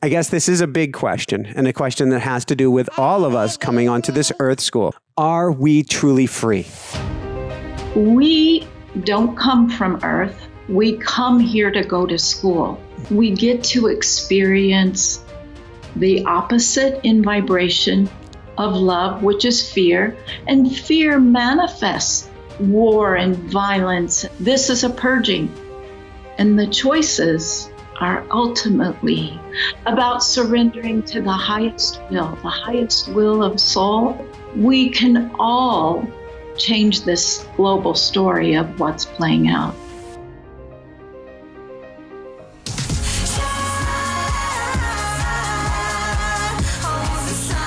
I guess this is a big question and a question that has to do with all of us coming onto this earth school. Are we truly free? We don't come from earth. We come here to go to school. We get to experience the opposite in vibration of love, which is fear, and fear manifests war and violence. This is a purging. And the choices are ultimately about surrendering to the highest will, the highest will of soul. We can all change this global story of what's playing out.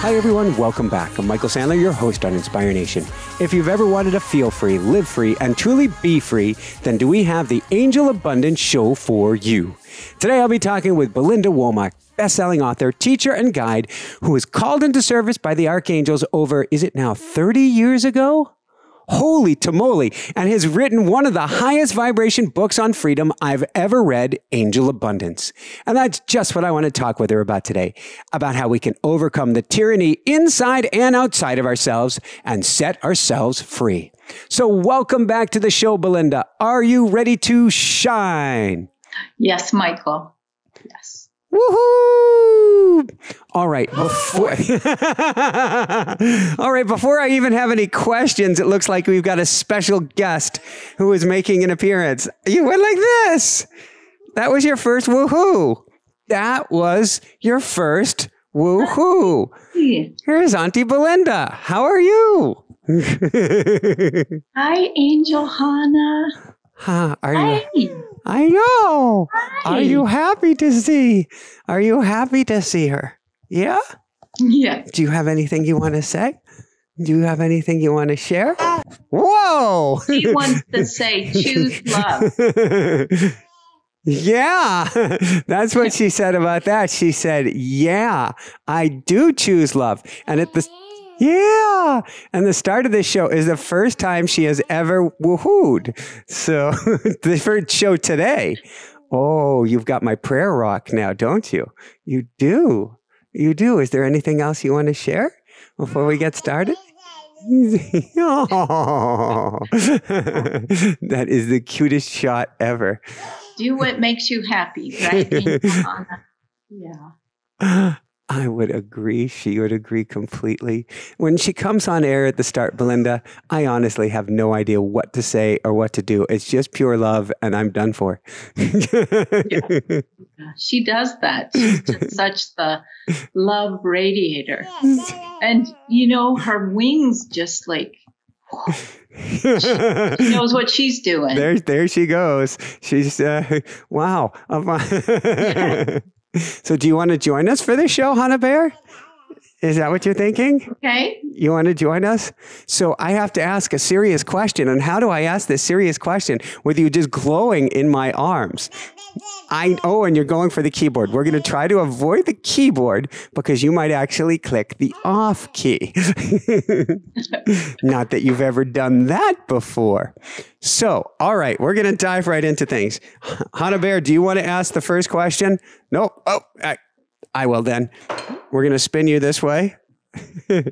Hi, everyone. Welcome back. I'm Michael Sandler, your host on Inspire Nation. If you've ever wanted to feel free, live free, and truly be free, then do we have the Angel Abundance Show for you. Today, I'll be talking with Belinda Womack, best-selling author, teacher, and guide who was called into service by the archangels over, is it now 30 years ago? Holy tamale, and has written one of the highest vibration books on freedom I've ever read, Angel Abundance. And that's just what I want to talk with her about today about how we can overcome the tyranny inside and outside of ourselves and set ourselves free. So, welcome back to the show, Belinda. Are you ready to shine? Yes, Michael. Yes. Woohoo! All right, before oh, All right, before I even have any questions, it looks like we've got a special guest who is making an appearance. You went like this. That was your first woohoo. That was your first woohoo. Here's Auntie Belinda. How are you? Hi, Angel Hannah. Huh, are you Hi. I know. Hi. Are you happy to see? Are you happy to see her? Yeah? Yeah. Do you have anything you want to say? Do you have anything you want to share? Whoa! She wants to say, choose love. yeah, that's what she said about that. She said, Yeah, I do choose love. And at the yeah, and the start of this show is the first time she has ever woohooed. So the first show today. Oh, you've got my prayer rock now, don't you? You do. You do. Is there anything else you want to share before we get started? oh, that is the cutest shot ever. Do what makes you happy, right, Yeah. I would agree. She would agree completely. When she comes on air at the start, Belinda, I honestly have no idea what to say or what to do. It's just pure love, and I'm done for. She does that. She's just such the love radiator. And, you know, her wings just like, she knows what she's doing. there, there she goes. She's uh, wow. so, do you want to join us for this show, Hannah Bear? Is that what you're thinking? Okay. You want to join us? So I have to ask a serious question. And how do I ask this serious question with you just glowing in my arms? I oh, and you're going for the keyboard. We're going to try to avoid the keyboard because you might actually click the off key. Not that you've ever done that before. So, all right, we're going to dive right into things. Hannah Bear, do you want to ask the first question? No. Oh, I, I will then. We're going to spin you this way to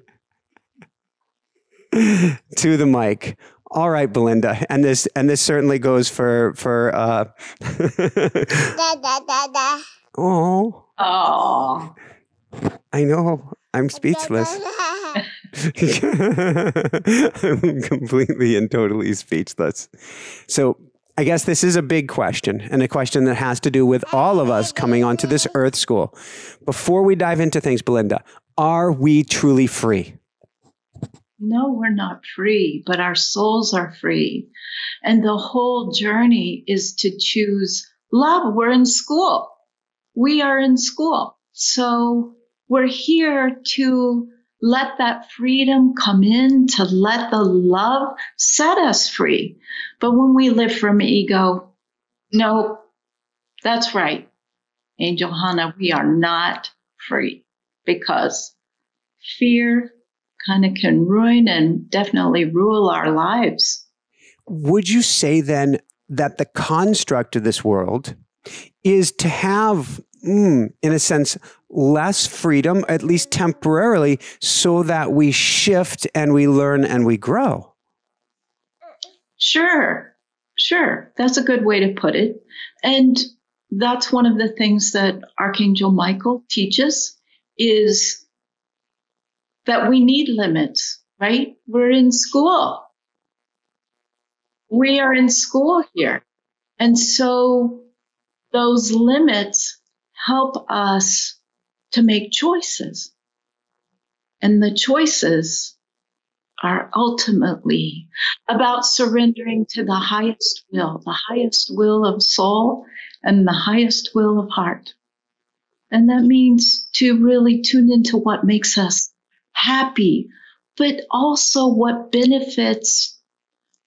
the mic. All right, Belinda, and this and this certainly goes for for. Uh, oh, Oh, I know. I'm speechless. I'm completely and totally speechless. So, I guess this is a big question and a question that has to do with all of us coming onto this earth school. Before we dive into things, Belinda, are we truly free? No, we're not free, but our souls are free. And the whole journey is to choose love. We're in school. We are in school. So we're here to let that freedom come in, to let the love set us free. But when we live from ego, no, that's right. Angel Hannah, we are not free because fear kind of can ruin and definitely rule our lives. Would you say then that the construct of this world is to have mm, in a sense, less freedom, at least temporarily, so that we shift and we learn and we grow. Sure, sure. That's a good way to put it. And that's one of the things that Archangel Michael teaches is that we need limits, right? We're in school. We are in school here. And so those limits help us to make choices. And the choices are ultimately about surrendering to the highest will, the highest will of soul and the highest will of heart. And that means to really tune into what makes us happy, but also what benefits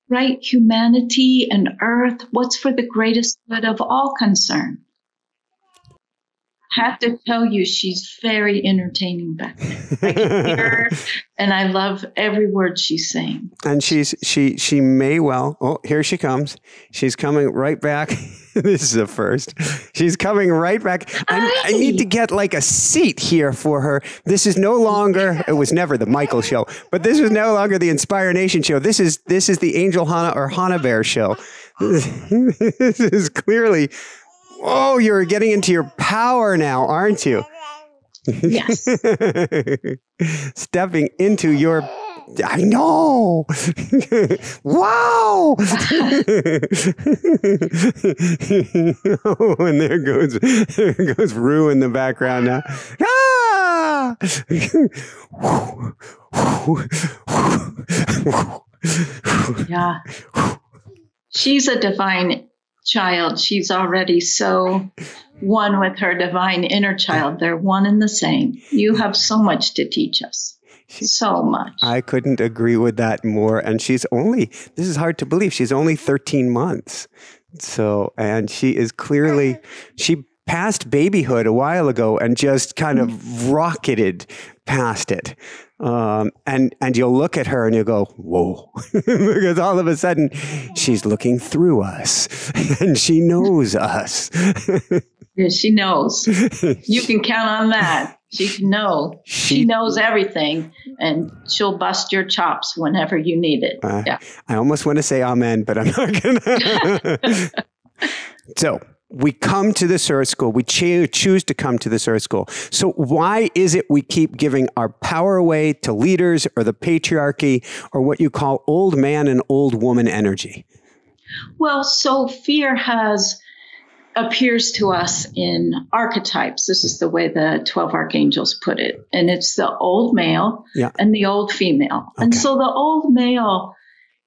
right humanity and earth, what's for the greatest good of all concerned have to tell you she's very entertaining back there. and I love every word she's saying. And she's she she may well. Oh, here she comes. She's coming right back. this is a first. She's coming right back. I, I, need to get like a seat here for her. This is no longer. It was never the Michael show, but this is no longer the Inspire Nation show. This is this is the Angel Hannah or Hannah Bear show. this is clearly Oh, you're getting into your power now, aren't you? Yes. Stepping into your I know. wow. oh, and there goes there goes Rue in the background now. Ah! yeah. She's a divine child. She's already so one with her divine inner child. They're one and the same. You have so much to teach us. So much. I couldn't agree with that more. And she's only, this is hard to believe, she's only 13 months. So, and she is clearly, she passed babyhood a while ago and just kind of rocketed past it. Um, and and you'll look at her and you'll go, "Whoa!" because all of a sudden she's looking through us, and she knows us. yeah, she knows. You can count on that. She can know. She, she, knows everything, and she'll bust your chops whenever you need it. Uh, yeah. I almost want to say amen, but I'm not gonna. so we come to this earth school, we cho- choose to come to this earth school. So, why is it we keep giving our power away to leaders or the patriarchy or what you call old man and old woman energy? Well, so fear has appears to us in archetypes. This is the way the 12 archangels put it. And it's the old male yeah. and the old female. Okay. And so the old male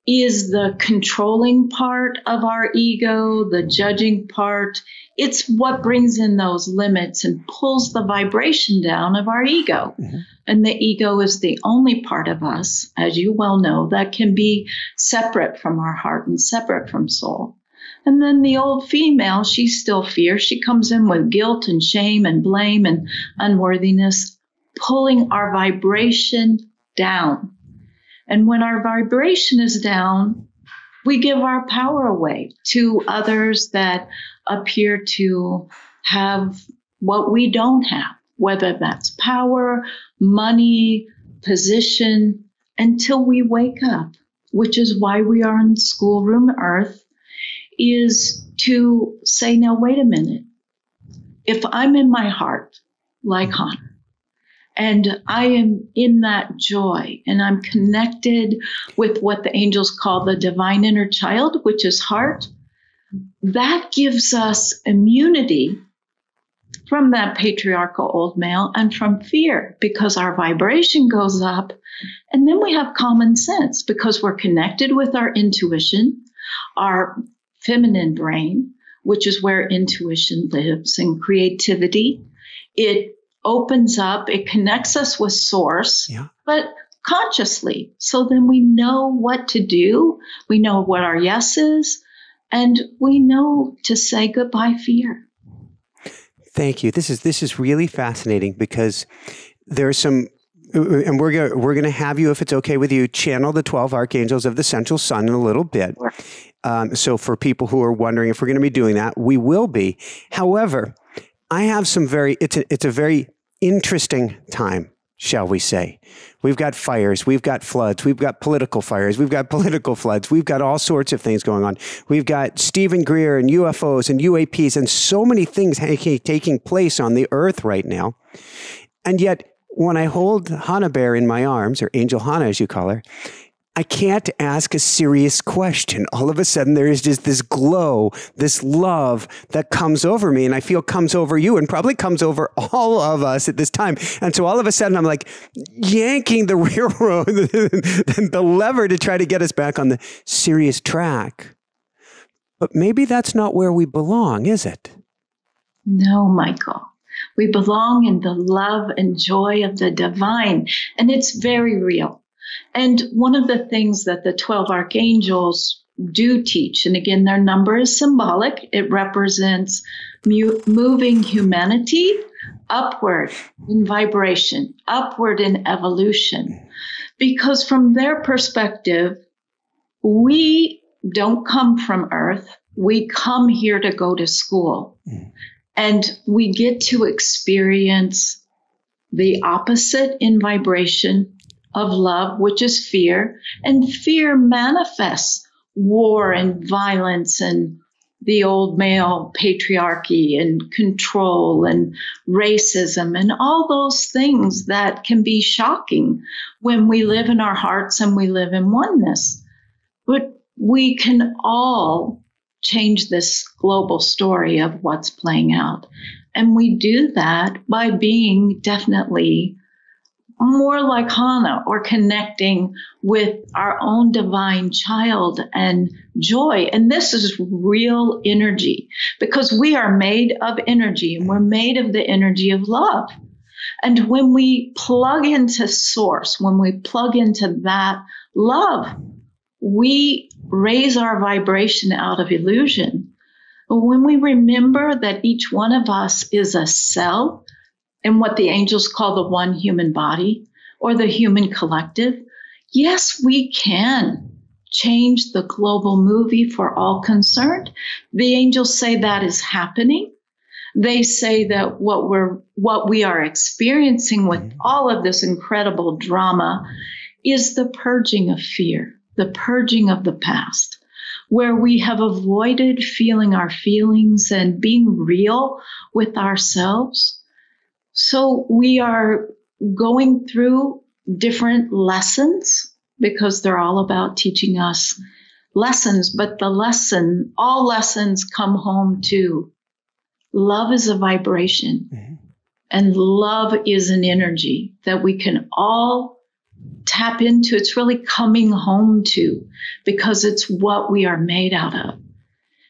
is the controlling part of our ego, the judging part. It's what brings in those limits and pulls the vibration down of our ego. Mm-hmm. And the ego is the only part of us, as you well know, that can be separate from our heart and separate from soul. And then the old female, she's still fear. She comes in with guilt and shame and blame and unworthiness, pulling our vibration down. And when our vibration is down, we give our power away to others that appear to have what we don't have, whether that's power, money, position, until we wake up, which is why we are in schoolroom earth, is to say, now, wait a minute. If I'm in my heart, like Hannah, and I am in that joy and I'm connected with what the angels call the divine inner child, which is heart. That gives us immunity from that patriarchal old male and from fear because our vibration goes up. And then we have common sense because we're connected with our intuition, our feminine brain, which is where intuition lives and creativity. It opens up, it connects us with source, yeah. but consciously. So then we know what to do. We know what our yes is, and we know to say goodbye fear. Thank you. This is this is really fascinating because there's some and we're gonna we're gonna have you, if it's okay with you, channel the twelve archangels of the central sun in a little bit. Sure. Um, so for people who are wondering if we're going to be doing that, we will be. However, I have some very, it's a, it's a very interesting time shall we say. We've got fires, we've got floods, we've got political fires, we've got political floods, we've got all sorts of things going on. We've got Steven Greer and UFOs and UAPs and so many things taking place on the earth right now. And yet, when I hold Hannah Bear in my arms, or Angel Hannah as you call her, I can't ask a serious question. All of a sudden, there is just this glow, this love that comes over me, and I feel comes over you and probably comes over all of us at this time. And so all of a sudden, I'm like yanking the railroad, the lever to try to get us back on the serious track. But maybe that's not where we belong, is it? No, Michael. We belong in the love and joy of the divine, and it's very real. And one of the things that the 12 archangels do teach, and again, their number is symbolic, it represents mu- moving humanity upward in vibration, upward in evolution. Because from their perspective, we don't come from Earth, we come here to go to school. Mm. And we get to experience the opposite in vibration of love, which is fear. And fear manifests war and violence and the old male patriarchy and control and racism and all those things that can be shocking when we live in our hearts and we live in oneness. But we can all change this global story of what's playing out. And we do that by being definitely more like Hannah or connecting with our own divine child and joy. And this is real energy because we are made of energy and we're made of the energy of love. And when we plug into source, when we plug into that love, we raise our vibration out of illusion. When we remember that each one of us is a cell in what the angels call the one human body or the human collective, yes, we can change the global movie for all concerned. The angels say that is happening. They say that what we're what we are experiencing with mm-hmm. all of this incredible drama is the purging of fear, the purging of the past, where we have avoided feeling our feelings and being real with ourselves so we are going through different lessons because they're all about teaching us lessons, but the lesson, all lessons come home to love is a vibration mm-hmm. and love is an energy that we can all tap into. It's really coming home to because it's what we are made out of.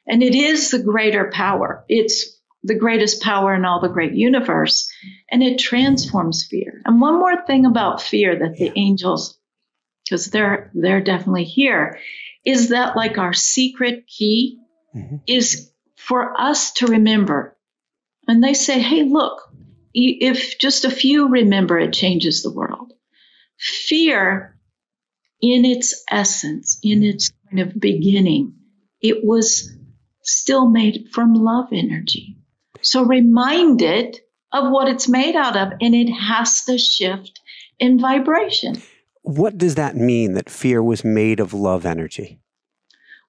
And it is the greater power. It's the greatest power in all the great universe, and it transforms fear. And one more thing about fear that the angels, because they're they're definitely here, is that like our secret key mm-hmm. is for us to remember. And they say, hey, look, if just a few remember, it changes the world. Fear, in its essence, in its kind of beginning, it was still made from love energy. So remind it of what it's made out of, and it has to shift in vibration. What does that mean that fear was made of love energy?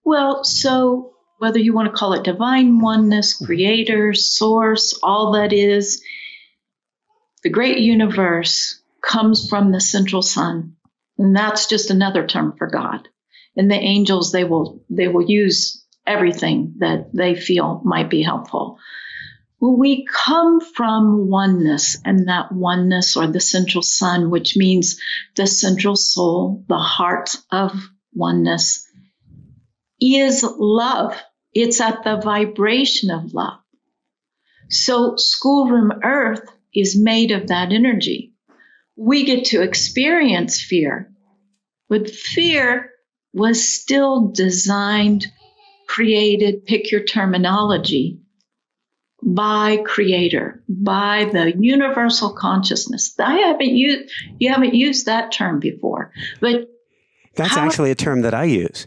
Well, so whether you want to call it divine oneness, mm-hmm. creator, source, all that is, the great universe comes from the central sun. And that's just another term for God. And the angels, they will, they will use everything that they feel might be helpful. Well, we come from oneness, and that oneness or the central sun, which means the central soul, the heart of oneness, is love. It's at the vibration of love. So, schoolroom earth is made of that energy. We get to experience fear, but fear was still designed, created, pick your terminology, by creator, by the universal consciousness. I haven't used, you haven't used that term before, but that's how, actually a term that I use.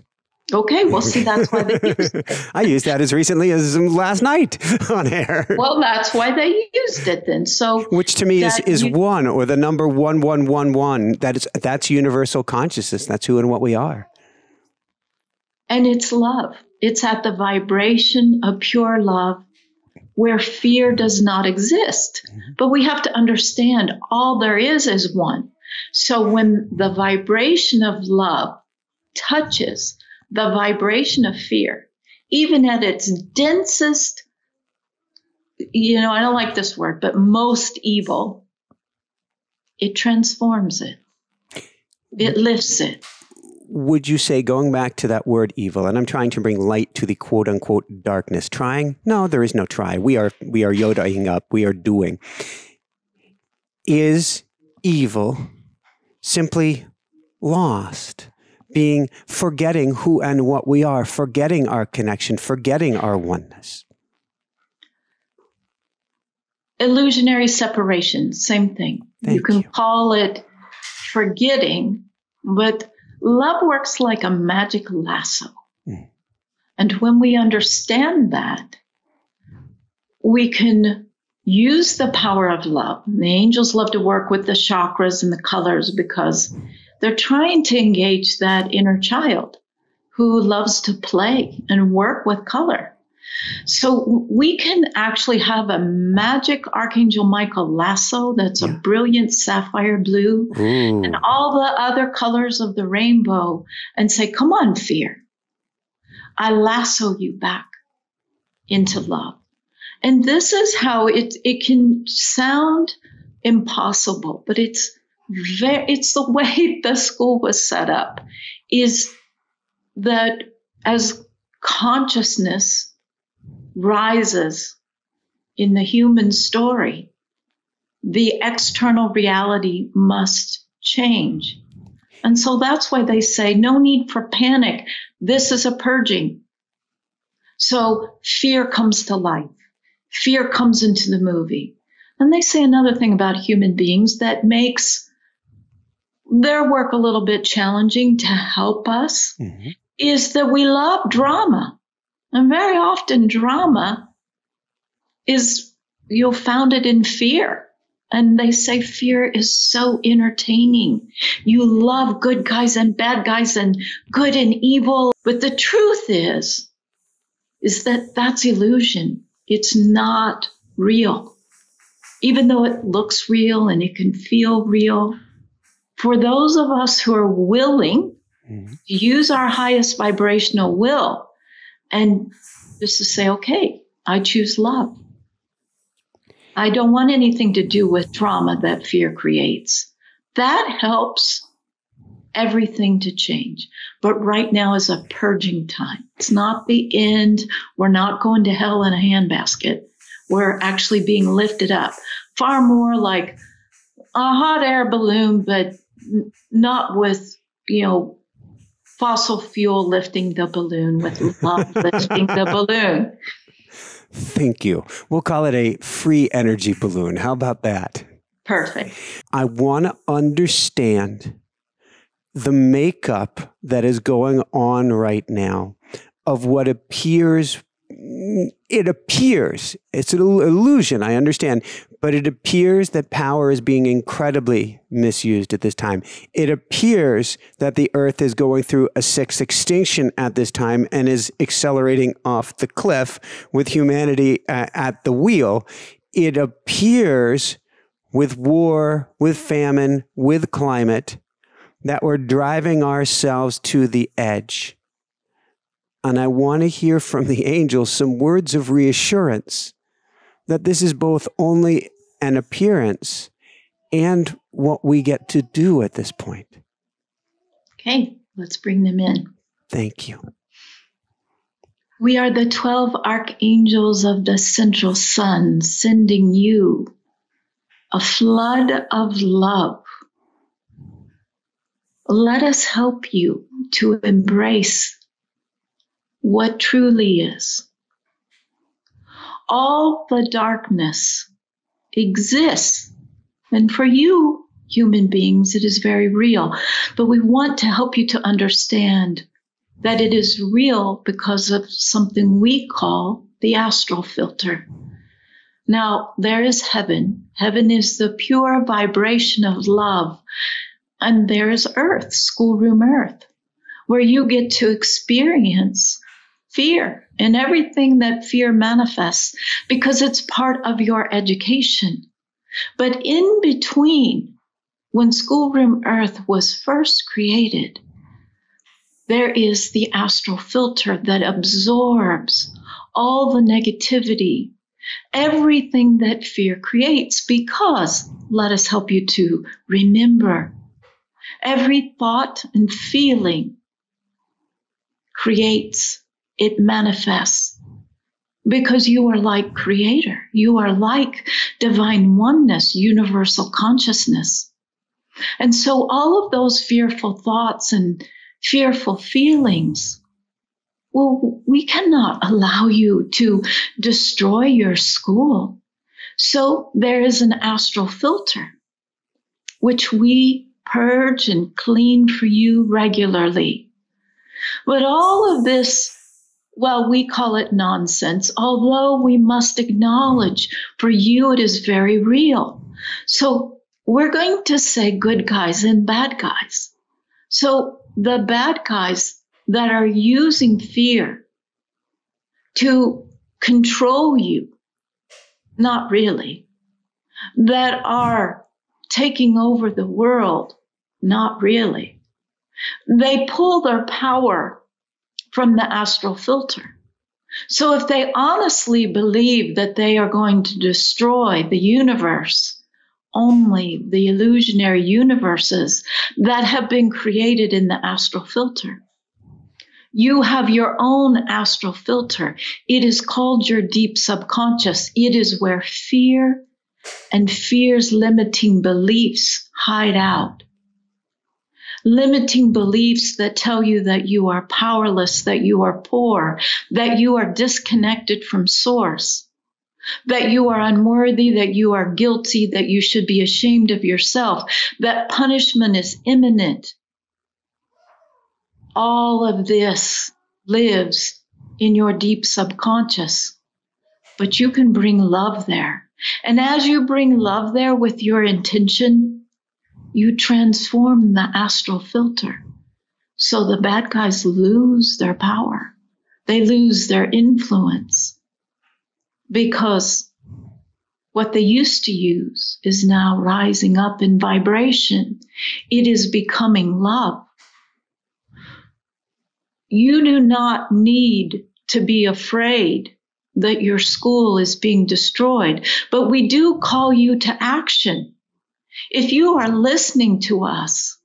Okay, well, see, that's why they used it. I used that as recently as last night on air. Well, that's why they used it then. So, which to me is is you, one or the number one one one one. That is that's universal consciousness. That's who and what we are. And it's love. It's at the vibration of pure love where fear does not exist. Mm-hmm. But we have to understand all there is is one. So when the vibration of love touches the vibration of fear, even at its densest, you know, I don't like this word, but most evil, it transforms it. It lifts it. Would you say, going back to that word evil, and I'm trying to bring light to the quote unquote darkness, trying? No, there is no try. We are, we are Yodaing up. We are doing. Is evil simply lost? being forgetting who and what we are, forgetting our connection, forgetting our oneness. Illusionary separation, same thing. Thank you can you. call it forgetting, but love works like a magic lasso. Mm. And when we understand that, we can use the power of love. The angels love to work with the chakras and the colors because they're trying to engage that inner child who loves to play and work with color. So we can actually have a magic Archangel Michael lasso that's yeah. a brilliant sapphire blue Ooh. and all the other colors of the rainbow and say, come on, fear. I lasso you back into love. And this is how it, it can sound impossible, but it's very, it's the way the school was set up is that as consciousness rises in the human story, the external reality must change. And so that's why they say no need for panic. This is a purging. So fear comes to life. Fear comes into the movie. And they say another thing about human beings that makes their work a little bit challenging to help us mm-hmm. is that we love drama. And very often drama is, you'll found it in fear. And they say fear is so entertaining. You love good guys and bad guys and good and evil. But the truth is, is that that's illusion. It's not real. Even though it looks real and it can feel real, for those of us who are willing mm-hmm. to use our highest vibrational will and just to say, okay, I choose love. I don't want anything to do with trauma that fear creates. That helps everything to change. But right now is a purging time. It's not the end. We're not going to hell in a handbasket. We're actually being lifted up. Far more like a hot air balloon, but not with, you know, fossil fuel lifting the balloon, with love lifting the balloon. Thank you. We'll call it a free energy balloon. How about that? Perfect. I want to understand the makeup that is going on right now of what appears it appears it's an illusion i understand but it appears that power is being incredibly misused at this time. It appears that the Earth is going through a sixth extinction at this time and is accelerating off the cliff with humanity uh, at the wheel. It appears with war, with famine, with climate, that we're driving ourselves to the edge. And I want to hear from the angels some words of reassurance that this is both only an appearance and what we get to do at this point. Okay, let's bring them in. Thank you. We are the 12 archangels of the central sun sending you a flood of love. Let us help you to embrace what truly is all the darkness exists. And for you, human beings, it is very real. But we want to help you to understand that it is real because of something we call the astral filter. Now, there is heaven. Heaven is the pure vibration of love. And there is earth, schoolroom earth, where you get to experience fear and everything that fear manifests because it's part of your education. But in between, when schoolroom earth was first created, there is the astral filter that absorbs all the negativity, everything that fear creates, because let us help you to remember every thought and feeling creates, it manifests. Because you are like creator, you are like divine oneness, universal consciousness. And so all of those fearful thoughts and fearful feelings. Well, we cannot allow you to destroy your school. So there is an astral filter, which we purge and clean for you regularly. But all of this, well, we call it nonsense, although we must acknowledge for you it is very real. So we're going to say good guys and bad guys. So the bad guys that are using fear to control you, not really, that are taking over the world, not really. They pull their power from the astral filter. So if they honestly believe that they are going to destroy the universe, only the illusionary universes that have been created in the astral filter. You have your own astral filter. It is called your deep subconscious. It is where fear and fear's limiting beliefs hide out. Limiting beliefs that tell you that you are powerless, that you are poor, that you are disconnected from source that you are unworthy, that you are guilty, that you should be ashamed of yourself, that punishment is imminent. All of this lives in your deep subconscious, but you can bring love there. And as you bring love there with your intention, you transform the astral filter. So the bad guys lose their power. They lose their influence because what they used to use is now rising up in vibration. It is becoming love. You do not need to be afraid that your school is being destroyed, but we do call you to action. If you are listening to us,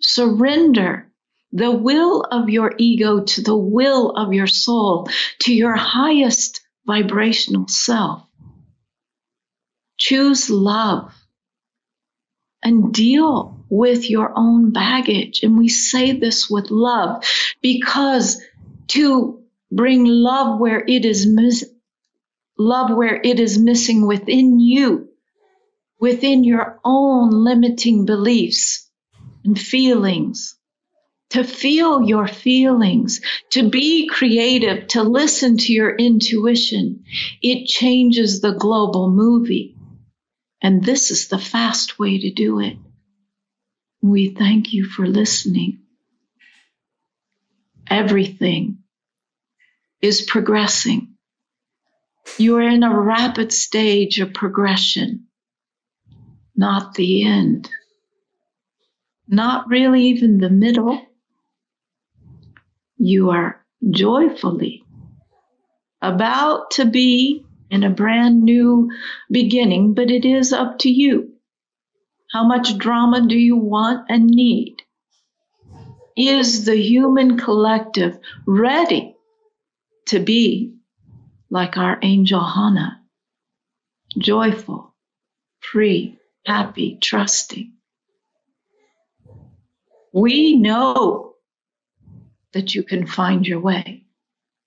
surrender the will of your ego to the will of your soul, to your highest vibrational self. Choose love and deal with your own baggage. And we say this with love because to bring love where it is mis- love where it is missing within you, within your own limiting beliefs and feelings, to feel your feelings, to be creative, to listen to your intuition. It changes the global movie. And this is the fast way to do it. We thank you for listening. Everything is progressing. You are in a rapid stage of progression, not the end, not really even the middle you are joyfully about to be in a brand new beginning, but it is up to you. How much drama do you want and need? Is the human collective ready to be like our angel Hannah? Joyful, free, happy, trusting. We know that you can find your way.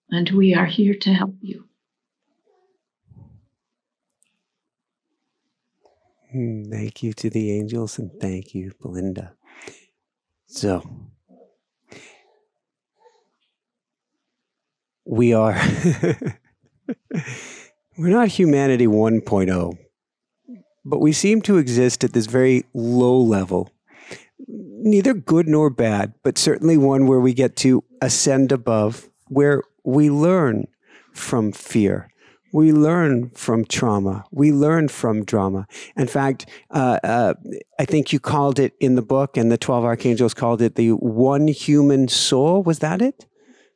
And we are here to help you. Hmm, thank you to the angels and thank you, Belinda. So, we are we're not humanity 1.0 but we seem to exist at this very low level neither good nor bad but certainly one where we get to ascend above where we learn from fear we learn from trauma. We learn from drama. In fact, uh, uh, I think you called it in the book, and the 12 Archangels called it the one human soul. Was that it?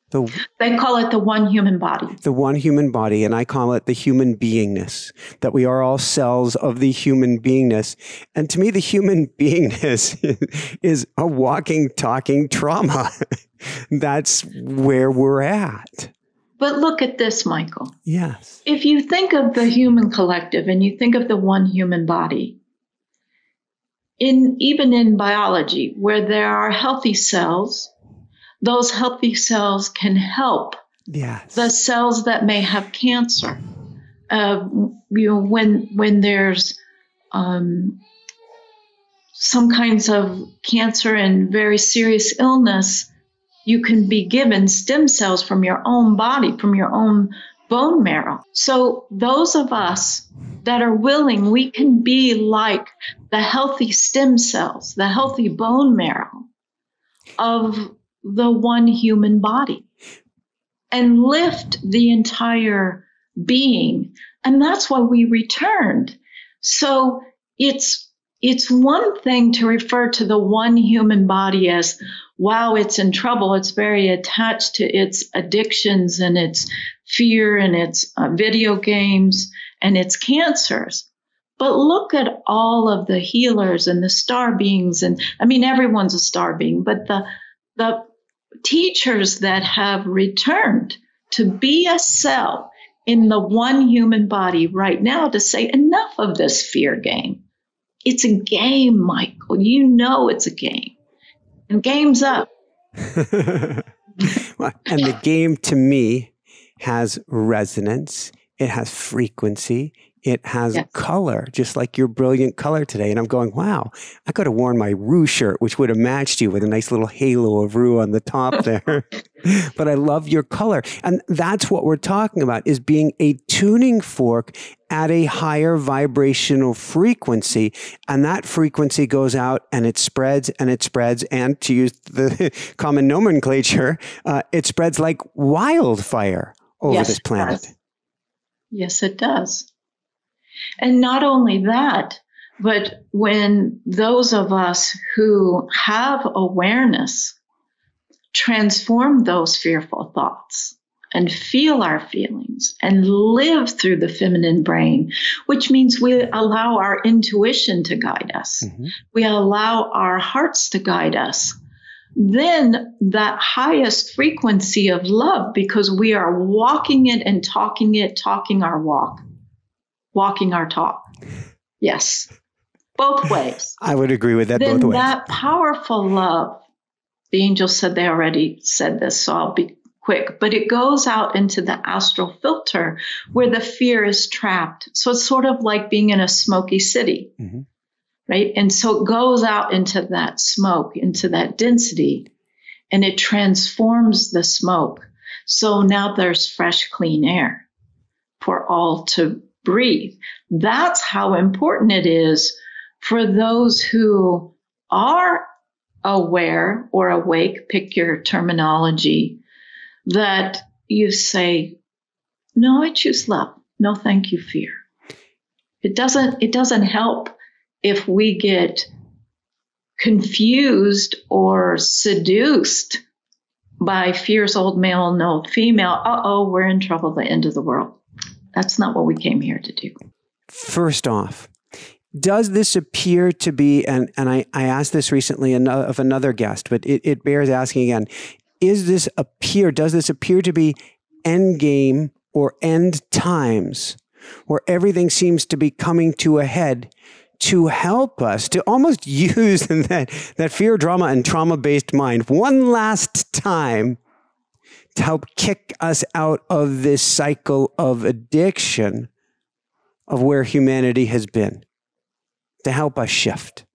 The, they call it the one human body. The one human body, and I call it the human beingness, that we are all cells of the human beingness. And to me, the human beingness is a walking, talking trauma. That's where we're at. But look at this, Michael. Yes. If you think of the human collective and you think of the one human body, in even in biology, where there are healthy cells, those healthy cells can help yes. the cells that may have cancer. Uh, you know, when when there's um, some kinds of cancer and very serious illness, you can be given stem cells from your own body, from your own bone marrow. So, those of us that are willing, we can be like the healthy stem cells, the healthy bone marrow of the one human body and lift the entire being. And that's why we returned. So, it's it's one thing to refer to the one human body as, wow, it's in trouble. It's very attached to its addictions and its fear and its uh, video games and its cancers. But look at all of the healers and the star beings. And I mean, everyone's a star being, but the, the teachers that have returned to be a cell in the one human body right now to say enough of this fear game it's a game, Michael. You know it's a game. And game's up. and the game to me has resonance, it has frequency, it has yes. color, just like your brilliant color today. And I'm going, wow, I could have worn my Rue shirt, which would have matched you with a nice little halo of Rue on the top there. but I love your color. And that's what we're talking about is being a tuning fork at a higher vibrational frequency. And that frequency goes out and it spreads and it spreads. And to use the common nomenclature, uh, it spreads like wildfire over yes, this planet. Yes, it does. And not only that, but when those of us who have awareness transform those fearful thoughts and feel our feelings and live through the feminine brain, which means we allow our intuition to guide us. Mm-hmm. We allow our hearts to guide us. Then that highest frequency of love, because we are walking it and talking it, talking our walk walking our talk. Yes, both ways. I would agree with that then both ways. That powerful love, the angels said they already said this, so I'll be quick, but it goes out into the astral filter where the fear is trapped. So it's sort of like being in a smoky city, mm-hmm. right? And so it goes out into that smoke, into that density, and it transforms the smoke. So now there's fresh, clean air for all to breathe. That's how important it is for those who are aware or awake, pick your terminology, that you say, no, I choose love. No, thank you, fear. It doesn't, it doesn't help if we get confused or seduced by fear's old male, no female. Uh oh, we're in trouble, the end of the world. That's not what we came here to do. First off, does this appear to be, and, and I, I asked this recently of another guest, but it, it bears asking again, is this appear, does this appear to be end game or end times where everything seems to be coming to a head to help us to almost use that, that fear, drama, and trauma based mind one last time to help kick us out of this cycle of addiction of where humanity has been, to help us shift.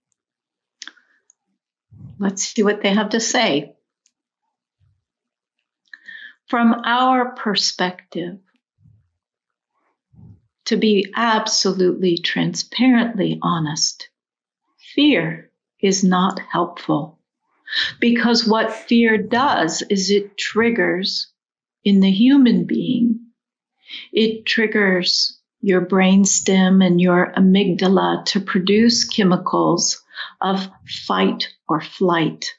Let's see what they have to say. from our perspective, to be absolutely transparently honest, fear is not helpful. Because what fear does is it triggers in the human being, it triggers your brainstem and your amygdala to produce chemicals of fight or flight.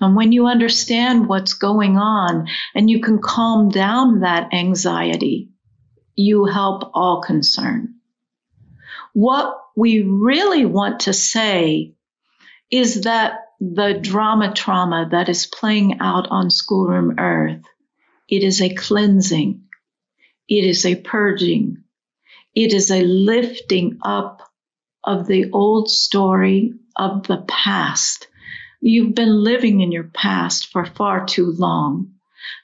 And when you understand what's going on and you can calm down that anxiety, you help all concerned. What we really want to say is that the drama trauma that is playing out on schoolroom earth, it is a cleansing. It is a purging. It is a lifting up of the old story of the past. You've been living in your past for far too long,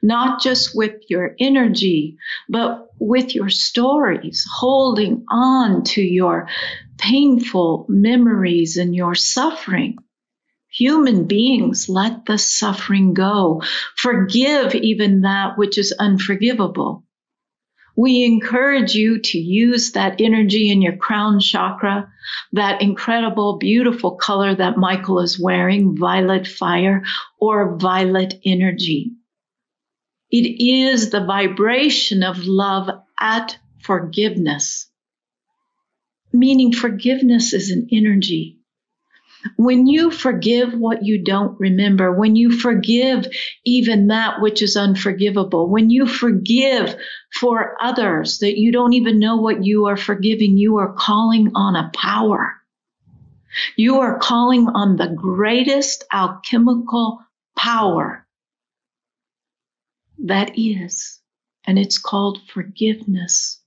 not just with your energy, but with your stories, holding on to your painful memories and your suffering. Human beings let the suffering go. Forgive even that which is unforgivable. We encourage you to use that energy in your crown chakra, that incredible, beautiful color that Michael is wearing, violet fire or violet energy. It is the vibration of love at forgiveness, meaning forgiveness is an energy. When you forgive what you don't remember, when you forgive even that which is unforgivable, when you forgive for others that you don't even know what you are forgiving, you are calling on a power. You are calling on the greatest alchemical power that is, and it's called forgiveness.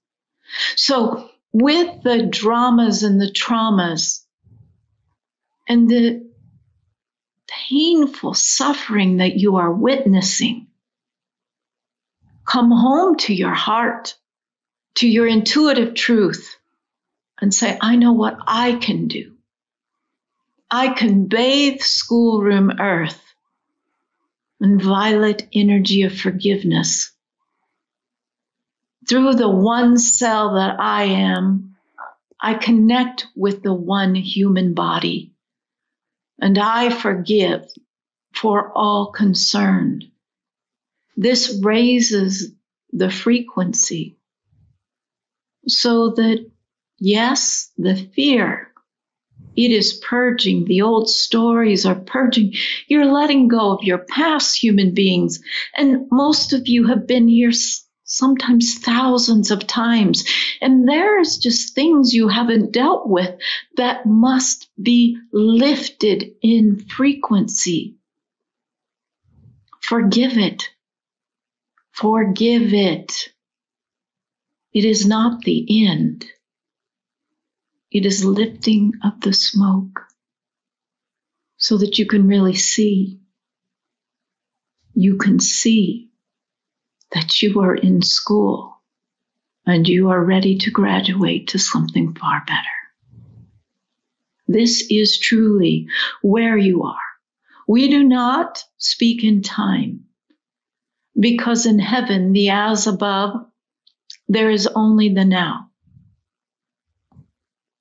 So with the dramas and the traumas, and the painful suffering that you are witnessing. Come home to your heart, to your intuitive truth, and say, I know what I can do. I can bathe schoolroom earth in violet energy of forgiveness. Through the one cell that I am, I connect with the one human body and I forgive for all concerned. This raises the frequency so that, yes, the fear, it is purging. The old stories are purging. You're letting go of your past human beings. And most of you have been here sometimes thousands of times. And there's just things you haven't dealt with that must be lifted in frequency. Forgive it. Forgive it. It is not the end. It is lifting up the smoke so that you can really see. You can see that you are in school and you are ready to graduate to something far better. This is truly where you are. We do not speak in time because in heaven, the as above, there is only the now.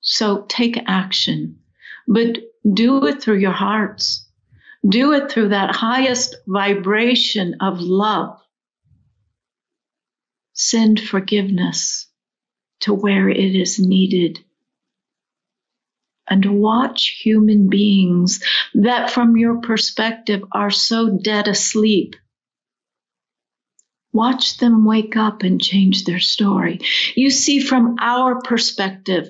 So take action, but do it through your hearts. Do it through that highest vibration of love Send forgiveness to where it is needed. And watch human beings that, from your perspective, are so dead asleep. Watch them wake up and change their story. You see, from our perspective,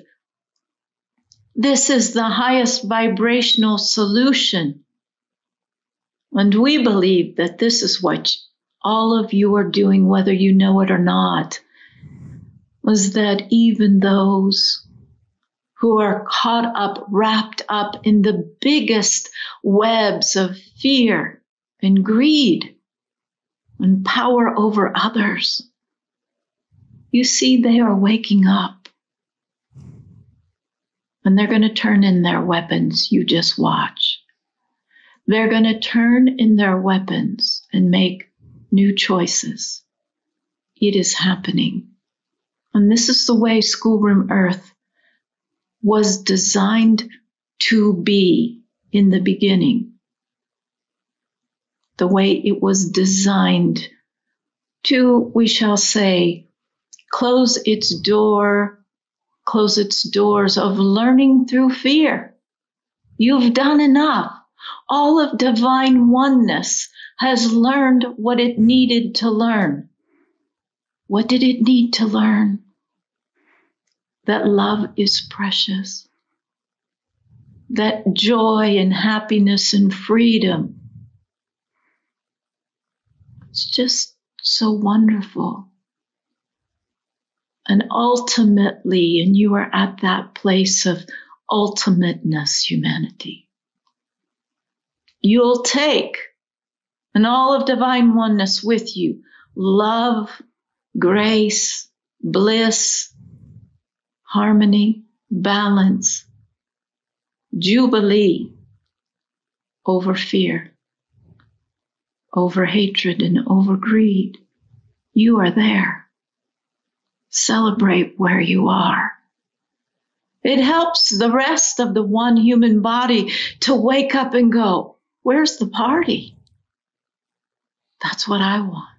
this is the highest vibrational solution. And we believe that this is what all of you are doing, whether you know it or not, was that even those who are caught up, wrapped up in the biggest webs of fear and greed and power over others, you see, they are waking up. And they're going to turn in their weapons. You just watch. They're going to turn in their weapons and make new choices. It is happening. And this is the way Schoolroom Earth was designed to be in the beginning. The way it was designed to, we shall say, close its door, close its doors of learning through fear. You've done enough. All of divine oneness has learned what it needed to learn. What did it need to learn? That love is precious. That joy and happiness and freedom. It's just so wonderful. And ultimately, and you are at that place of ultimateness, humanity. You'll take and all of divine oneness with you love, grace, bliss, harmony, balance, jubilee over fear, over hatred, and over greed. You are there. Celebrate where you are. It helps the rest of the one human body to wake up and go, Where's the party? That's what I want.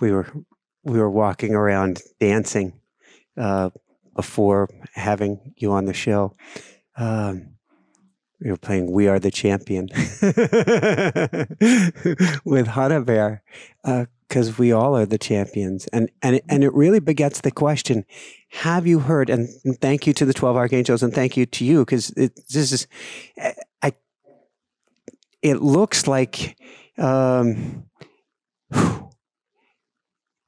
we were we were walking around dancing uh, before having you on the show. Um, we were playing "We Are the Champion" with Hana Bear because we all are the champions, and and it, and it really begets the question: Have you heard? And, and thank you to the twelve archangels, and thank you to you because this is, I. It looks like. Um,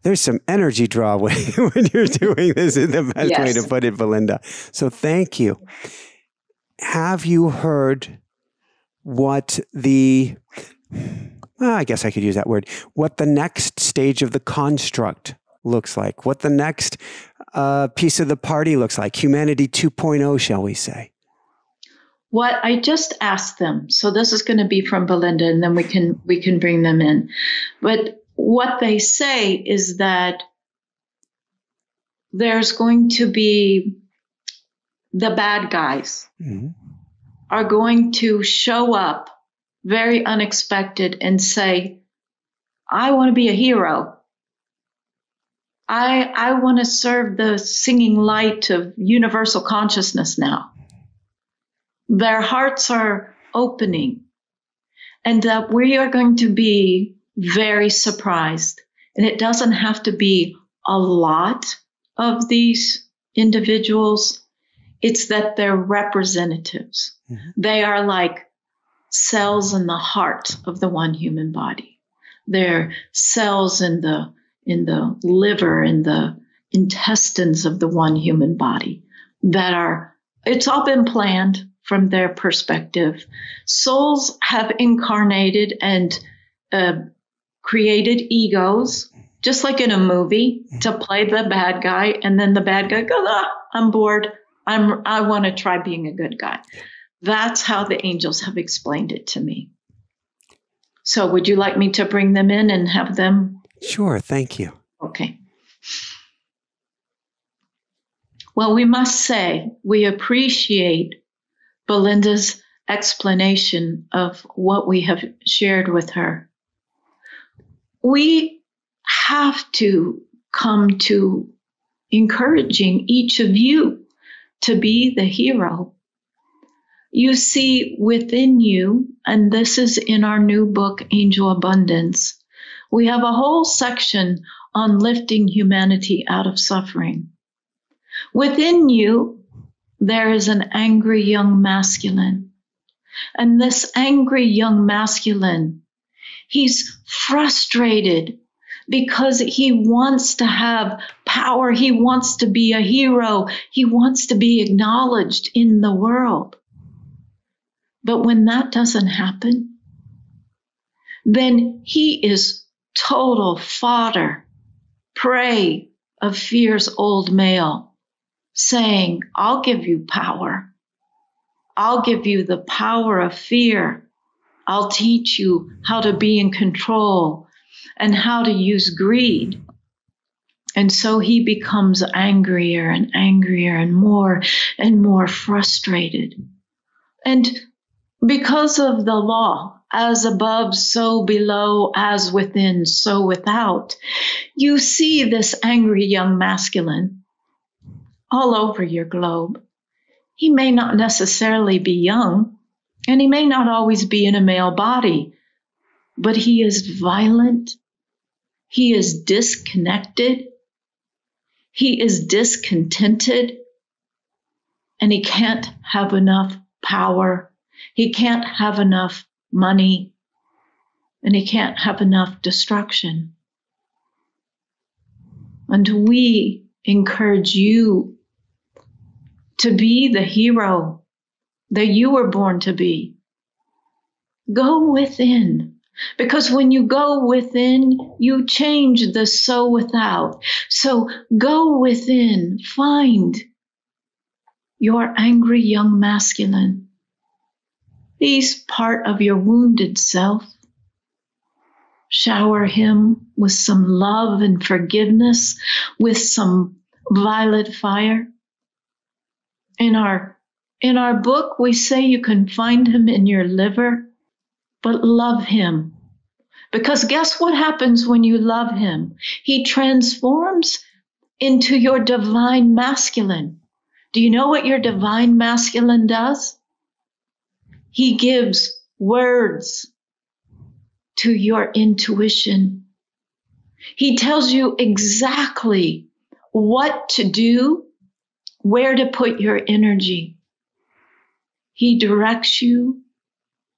there's some energy draw when, when you're doing this is the best yes. way to put it, Belinda. So thank you. Have you heard what the, well, I guess I could use that word, what the next stage of the construct looks like, what the next uh, piece of the party looks like, humanity 2.0, shall we say? What I just asked them, so this is going to be from Belinda, and then we can we can bring them in. But what they say is that there's going to be the bad guys mm-hmm. are going to show up very unexpected and say, I want to be a hero. I, I want to serve the singing light of universal consciousness now. Their hearts are opening and that we are going to be very surprised. And it doesn't have to be a lot of these individuals. It's that they're representatives. Mm-hmm. They are like cells in the heart of the one human body. They're cells in the, in the liver, in the intestines of the one human body that are, it's all been planned from their perspective. Souls have incarnated and uh, created egos, just like in a movie, to play the bad guy, and then the bad guy goes, ah, I'm bored. I'm I want to try being a good guy. That's how the angels have explained it to me. So would you like me to bring them in and have them? Sure, thank you. Okay. Well, we must say we appreciate Belinda's explanation of what we have shared with her we have to come to encouraging each of you to be the hero. You see within you, and this is in our new book, Angel Abundance, we have a whole section on lifting humanity out of suffering. Within you, there is an angry young masculine. And this angry young masculine He's frustrated because he wants to have power. He wants to be a hero. He wants to be acknowledged in the world. But when that doesn't happen, then he is total fodder, prey of fear's old male. saying, I'll give you power. I'll give you the power of fear. I'll teach you how to be in control and how to use greed. And so he becomes angrier and angrier and more and more frustrated. And because of the law, as above, so below, as within, so without, you see this angry young masculine all over your globe. He may not necessarily be young, and he may not always be in a male body, but he is violent. He is disconnected. He is discontented. And he can't have enough power. He can't have enough money. And he can't have enough destruction. And we encourage you to be the hero that you were born to be. Go within. Because when you go within, you change the so without. So go within, find your angry young masculine. He's part of your wounded self. Shower him with some love and forgiveness, with some violet fire. In our in our book, we say you can find him in your liver, but love him. Because guess what happens when you love him? He transforms into your divine masculine. Do you know what your divine masculine does? He gives words to your intuition. He tells you exactly what to do where to put your energy. He directs you,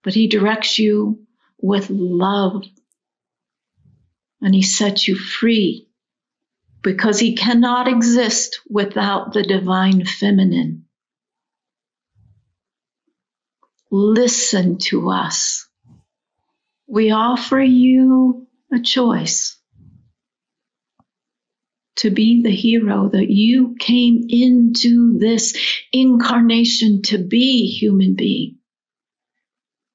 but He directs you with love. And He sets you free because He cannot exist without the divine feminine. Listen to us. We offer you a choice to be the hero that you came into this incarnation to be human being.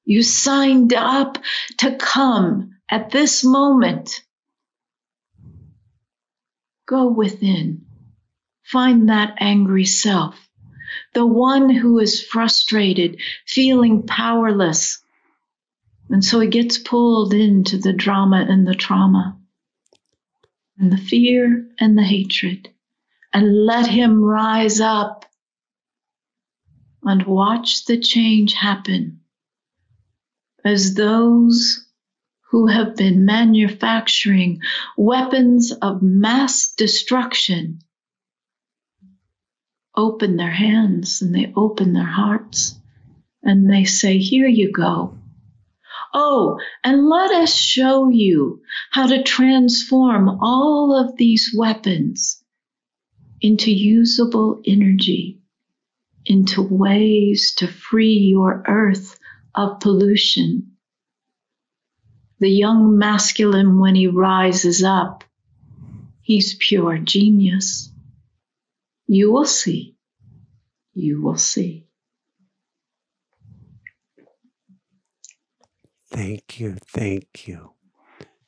You signed up to come at this moment. Go within. Find that angry self, the one who is frustrated, feeling powerless. And so he gets pulled into the drama and the trauma and the fear and the hatred and let him rise up and watch the change happen as those who have been manufacturing weapons of mass destruction open their hands and they open their hearts and they say, Here you go. Oh, and let us show you how to transform all of these weapons into usable energy, into ways to free your earth of pollution. The young masculine, when he rises up, he's pure genius. You will see. You will see. Thank you. Thank you.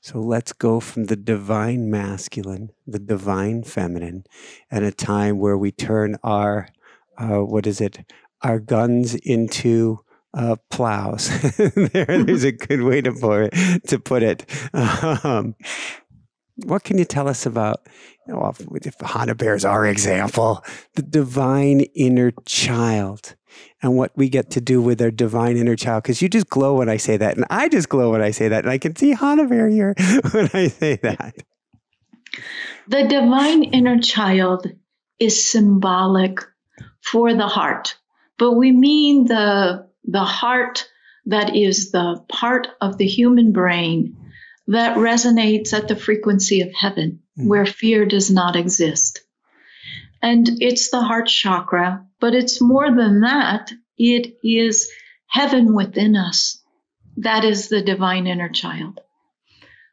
So let's go from the divine masculine, the divine feminine, and a time where we turn our, uh, what is it, our guns into uh, plows. there, there's a good way to put it. To put it. Um, what can you tell us about, you know, if Hana Bear is our example, the divine inner child? and what we get to do with our divine inner child. Because you just glow when I say that, and I just glow when I say that, and I can see Hana Bear here when I say that. The divine inner child is symbolic for the heart, but we mean the the heart that is the part of the human brain that resonates at the frequency of heaven, mm. where fear does not exist. And it's the heart chakra, but it's more than that. It is heaven within us. That is the divine inner child.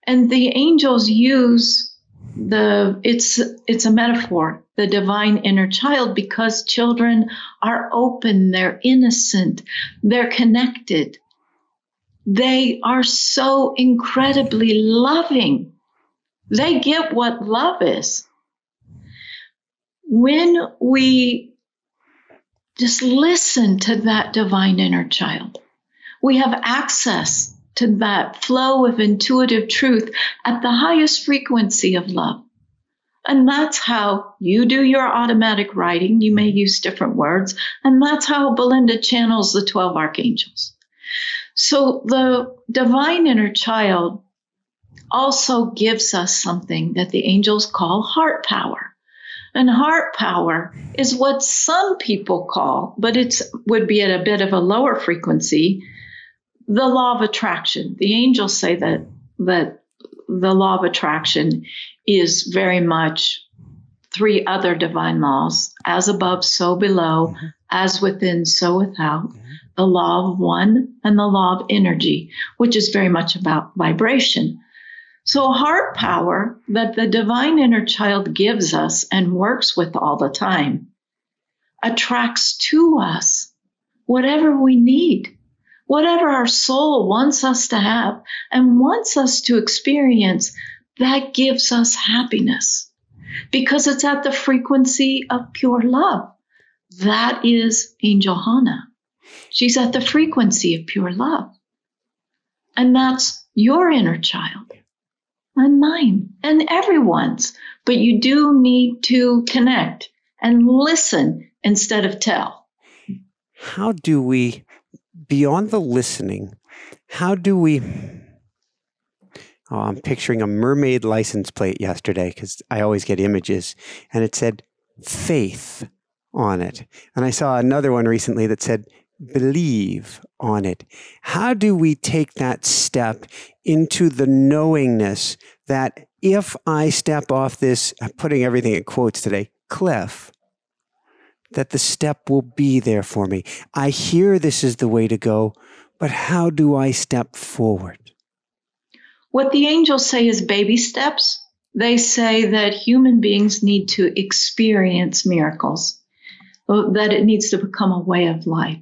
And the angels use the it's it's a metaphor the divine inner child because children are open they're innocent they're connected they are so incredibly loving they get what love is when we just listen to that divine inner child we have access to that flow of intuitive truth at the highest frequency of love. And that's how you do your automatic writing. You may use different words. And that's how Belinda channels the 12 archangels. So the divine inner child also gives us something that the angels call heart power. And heart power is what some people call, but it would be at a bit of a lower frequency, the law of attraction. The angels say that that the law of attraction is very much three other divine laws as above so below mm-hmm. As within so without mm-hmm. the law of one and the law of energy which is very much about vibration so heart power that the divine inner child gives us and works with all the time attracts to us whatever we need whatever our soul wants us to have and wants us to experience, that gives us happiness because it's at the frequency of pure love. That is Angel Hannah. She's at the frequency of pure love. And that's your inner child and mine and everyone's. But you do need to connect and listen instead of tell. How do we beyond the listening, how do we? Oh, I'm picturing a mermaid license plate yesterday because I always get images, and it said faith on it. And I saw another one recently that said believe on it. How do we take that step into the knowingness that if I step off this, I'm putting everything in quotes today, cliff, that the step will be there for me. I hear this is the way to go, but how do I step forward? What the angels say is baby steps. They say that human beings need to experience miracles, that it needs to become a way of life.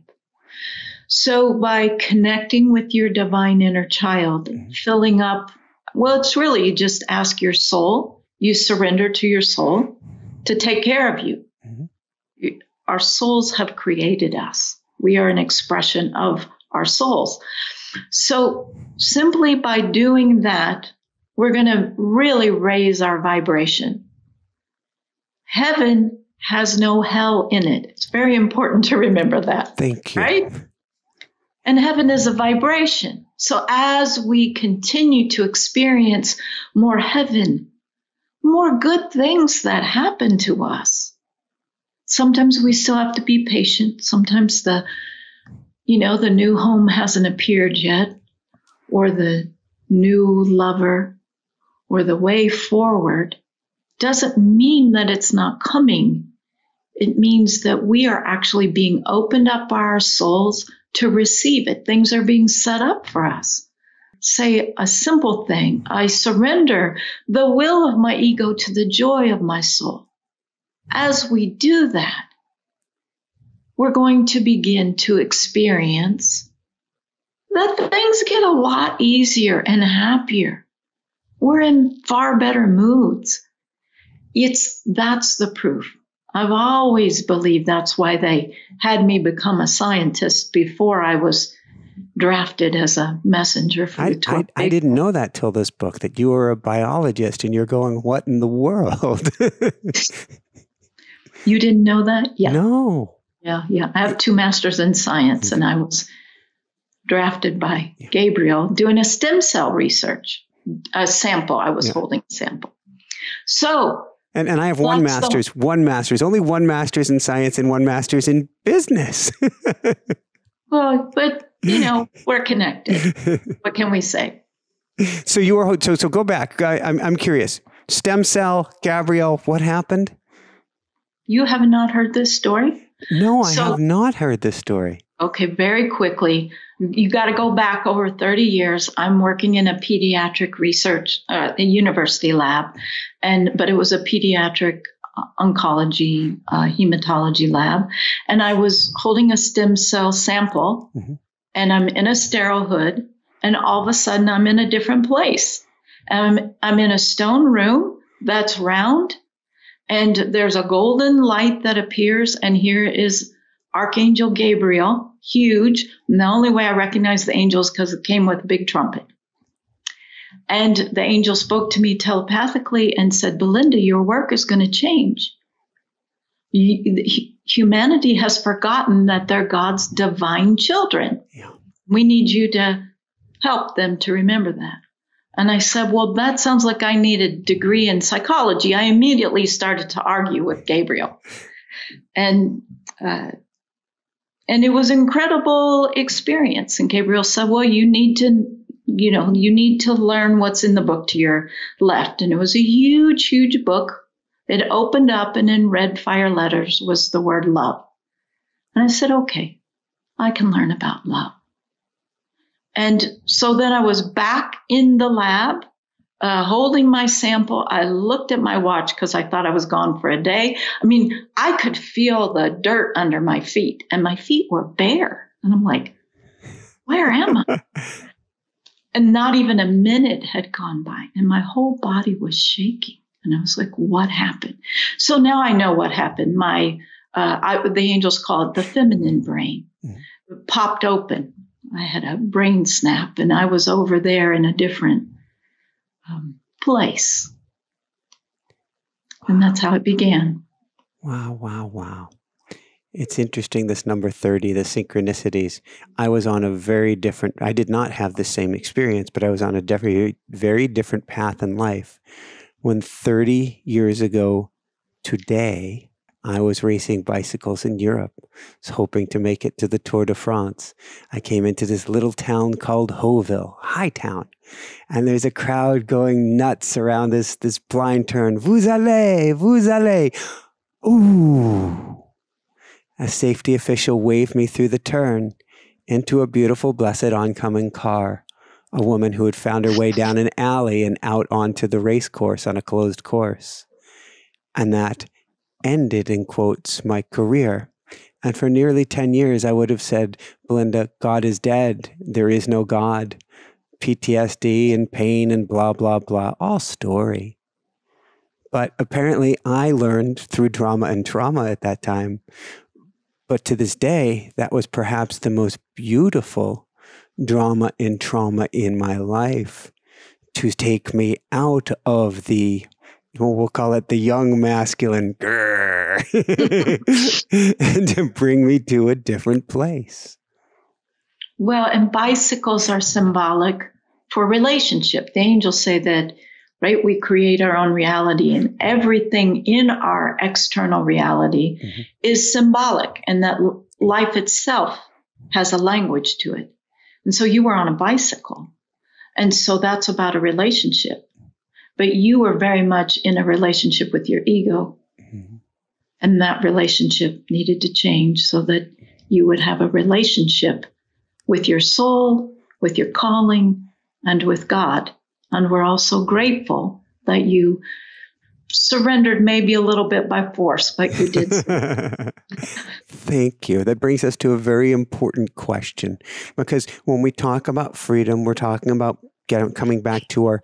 So by connecting with your divine inner child, mm-hmm. filling up, well, it's really you just ask your soul, you surrender to your soul to take care of you. Mm-hmm our souls have created us. We are an expression of our souls. So simply by doing that, we're going to really raise our vibration. Heaven has no hell in it. It's very important to remember that. Thank you. Right? And heaven is a vibration. So as we continue to experience more heaven, more good things that happen to us, sometimes we still have to be patient. Sometimes the, you know, the new home hasn't appeared yet, or the new lover, or the way forward doesn't mean that it's not coming. It means that we are actually being opened up by our souls to receive it. Things are being set up for us. Say a simple thing I surrender the will of my ego to the joy of my soul as we do that, we're going to begin to experience that things get a lot easier and happier. We're in far better moods. It's that's the proof. I've always believed that's why they had me become a scientist before I was drafted as a messenger for I, the 12 I, I didn't know that till this book that you were a biologist and you're going, what in the world? You didn't know that? Yeah. No. Yeah, yeah. I have two masters in science, and I was drafted by Gabriel doing a stem cell research, a sample. I was yeah. holding a sample. So, and, and I have one master's, the, one master's, only one master's in science and one master's in business. well, but you know, we're connected. what can we say? So you were so so go back. I, I'm I'm curious. Stem cell, Gabriel. What happened? You have not heard this story? No, I so, have not heard this story. Okay, very quickly. You got to go back over 30 years. I'm working in a pediatric research, uh, a university lab, and but it was a pediatric oncology, uh, hematology lab, and I was holding a stem cell sample, mm-hmm. and I'm in a sterile hood, and all of a sudden I'm in a different place. I'm, I'm in a stone room that's round, and there's a golden light that appears, and here is Archangel Gabriel, huge. And the only way I recognize the angels because it came with a big trumpet. And the angel spoke to me telepathically and said, Belinda, your work is going to change. Humanity has forgotten that they're God's divine children. Yeah. We need you to help them to remember that. And I said, Well, that sounds like I need a degree in psychology. I immediately started to argue with Gabriel. And uh, and it was incredible experience. And Gabriel said, Well, you need to you know, you need to learn what's in the book to your left. And it was a huge, huge book. It opened up and in red fire letters was the word love. And I said, okay, I can learn about love. And so then I was back in the lab, uh, holding my sample. I looked at my watch because I thought I was gone for a day. I mean, I could feel the dirt under my feet and my feet were bare. And I'm like, where am I? And not even a minute had gone by, and my whole body was shaking. And I was like, what happened? So now I know what happened. My, uh, I, the angels call it the feminine brain, mm-hmm. popped open. I had a brain snap, and I was over there in a different um, place. And that's how it began. Wow, wow, wow. It's interesting, this number 30, the synchronicities. I was on a very different, I did not have the same experience, but I was on a very, very different path in life. When 30 years ago today, I was racing bicycles in Europe, hoping to make it to the Tour de France. I came into this little town called Hauteville, High Town, and there's a crowd going nuts around this this blind turn. Vous allez, vous allez. Ooh, a safety official waved me through the turn into a beautiful, blessed oncoming car. A woman who had found her way down an alley and out onto the race course on a closed course. And that ended, in quotes, my career. And for nearly 10 years, I would have said, Belinda, God is dead. There is no God. PTSD and pain and blah, blah, blah, all story. But apparently, I learned through drama and trauma at that time but to this day, that was perhaps the most beautiful drama and trauma in my life to take me out of the well, we'll call it the young masculine and to bring me to a different place. Well, and bicycles are symbolic for relationship. The angels say that right? We create our own reality and everything in our external reality mm-hmm. is symbolic and that life itself has a language to it. And so you were on a bicycle. And so that's about a relationship. But you were very much in a relationship with your ego. Mm-hmm. And that relationship needed to change so that you would have a relationship with your soul, with your calling, and with God. And we're also grateful that you surrendered maybe a little bit by force, but you did. Thank you. That brings us to a very important question because when we talk about freedom, we're talking about getting, coming back to our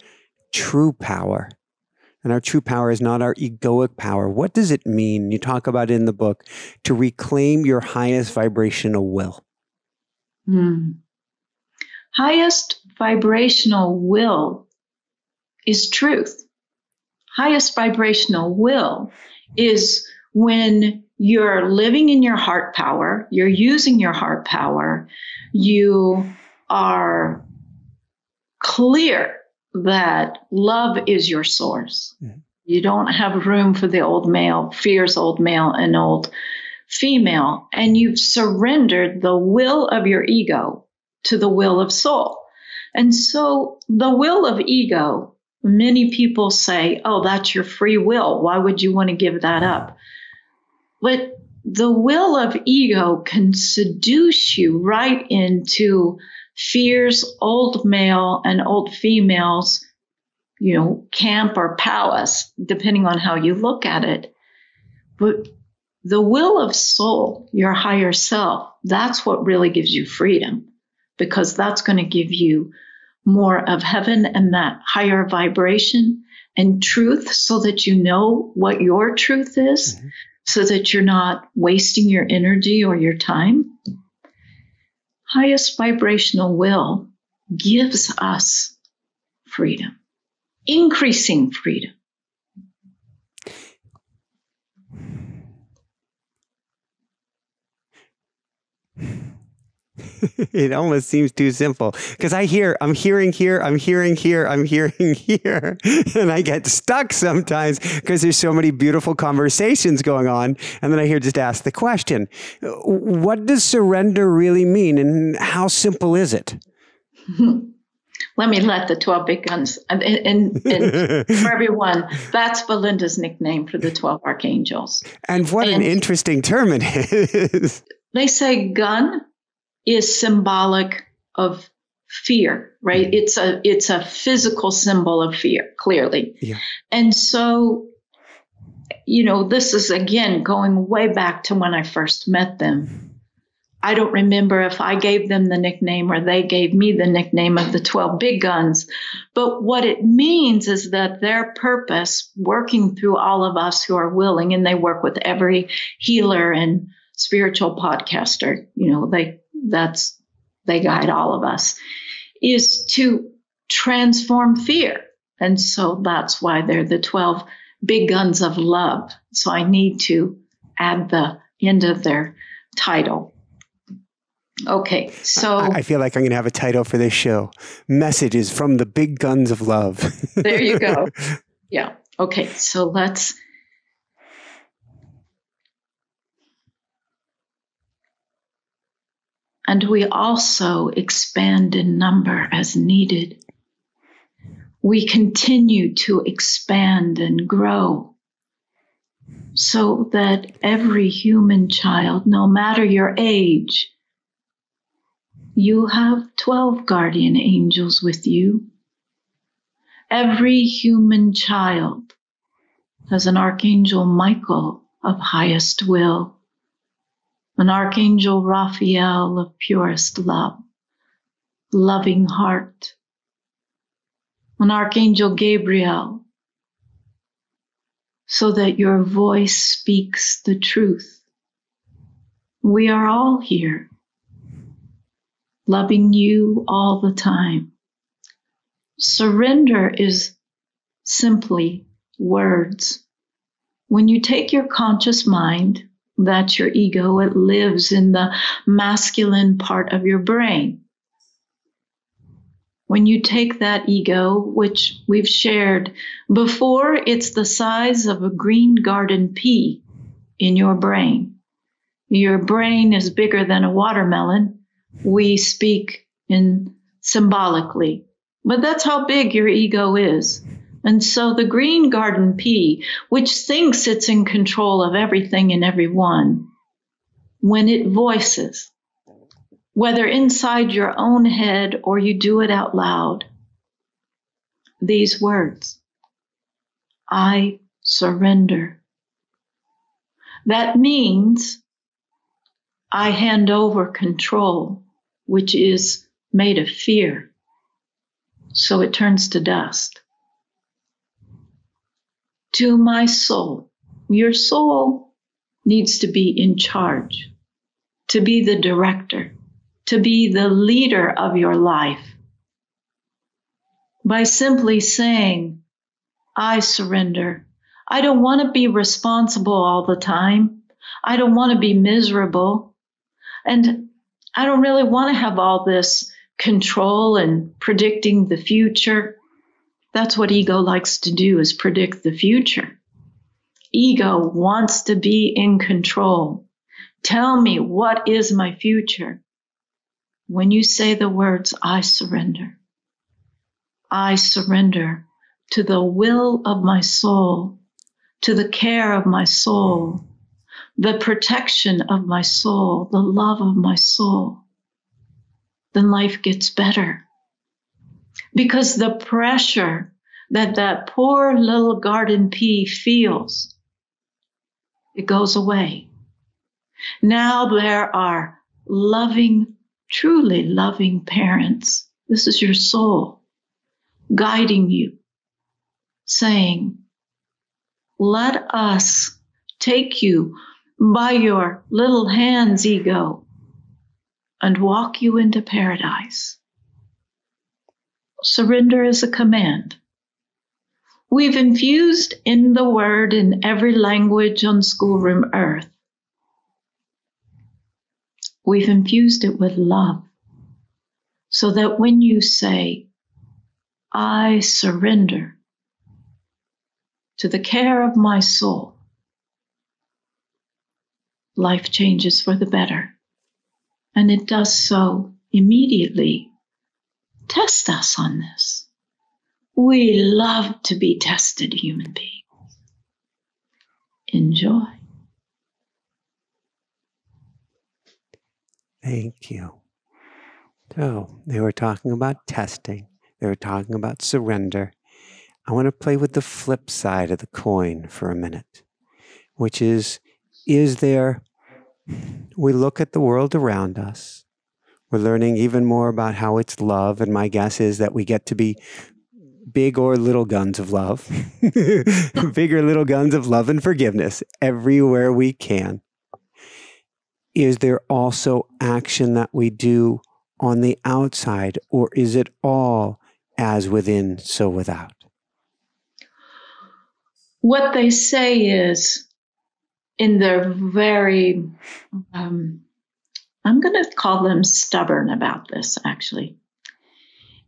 true power. And our true power is not our egoic power. What does it mean? You talk about in the book to reclaim your highest vibrational will. Hmm. Highest vibrational will is truth. Highest vibrational will is when you're living in your heart power, you're using your heart power, you are clear that love is your source. Mm-hmm. You don't have room for the old male, fears old male and old female, and you've surrendered the will of your ego to the will of soul. And so the will of ego Many people say, oh, that's your free will. Why would you want to give that up? But the will of ego can seduce you right into fears old male and old females, you know, camp or palace, depending on how you look at it. But the will of soul, your higher self, that's what really gives you freedom because that's going to give you more of heaven and that higher vibration and truth so that you know what your truth is, mm-hmm. so that you're not wasting your energy or your time. Highest vibrational will gives us freedom, increasing freedom. it almost seems too simple because I hear, I'm hearing here, I'm hearing here, I'm hearing here, and I get stuck sometimes because there's so many beautiful conversations going on. And then I hear just ask the question What does surrender really mean, and how simple is it? Let me let the 12 big guns, and, and, and for everyone, that's Belinda's nickname for the 12 archangels. And what and an interesting term it is. They say gun is symbolic of fear, right? Mm-hmm. It's a it's a physical symbol of fear, clearly. Yeah. And so you know, this is again going way back to when I first met them. I don't remember if I gave them the nickname or they gave me the nickname of the 12 big guns. But what it means is that their purpose, working through all of us who are willing, and they work with every healer and spiritual podcaster, you know, they that's they guide all of us is to transform fear. And so that's why they're the 12 big guns of love. So i need to add the end of their title. Okay so i, I feel like i'm going to have a title for this show. Messages from the big guns of love. There you go. Yeah. Okay so let's and we also expand in number as needed. We continue to expand and grow so that every human child, no matter your age, you have 12 guardian angels with you. Every human child has an archangel Michael of highest will an archangel Raphael of purest love, loving heart, an archangel Gabriel, so that your voice speaks the truth. We are all here, loving you all the time. Surrender is simply words. When you take your conscious mind that's your ego. It lives in the masculine part of your brain. When you take that ego, which we've shared before, it's the size of a green garden pea in your brain. Your brain is bigger than a watermelon. We speak in symbolically, but that's how big your ego is. And so the green garden pea, which thinks it's in control of everything and everyone, when it voices, whether inside your own head or you do it out loud, these words, I surrender. That means I hand over control, which is made of fear. So it turns to dust to my soul. Your soul needs to be in charge, to be the director, to be the leader of your life. By simply saying, I surrender. I don't want to be responsible all the time. I don't want to be miserable. And I don't really want to have all this control and predicting the future. That's what ego likes to do is predict the future. Ego wants to be in control. Tell me what is my future? When you say the words, I surrender, I surrender to the will of my soul, to the care of my soul, the protection of my soul, the love of my soul, then life gets better. Because the pressure that that poor little garden pea feels, it goes away. Now there are loving, truly loving parents. This is your soul guiding you, saying, let us take you by your little hands, ego, and walk you into paradise. Surrender is a command. We've infused in the word in every language on schoolroom earth. We've infused it with love so that when you say, I surrender to the care of my soul, life changes for the better. And it does so immediately. Test us on this. We love to be tested, human beings. Enjoy. Thank you. So, they were talking about testing, they were talking about surrender. I want to play with the flip side of the coin for a minute, which is is there, we look at the world around us, we're learning even more about how it's love, and my guess is that we get to be big or little guns of love, big or little guns of love and forgiveness everywhere we can. Is there also action that we do on the outside, or is it all as within, so without? What they say is in their very, um, I'm going to call them stubborn about this actually,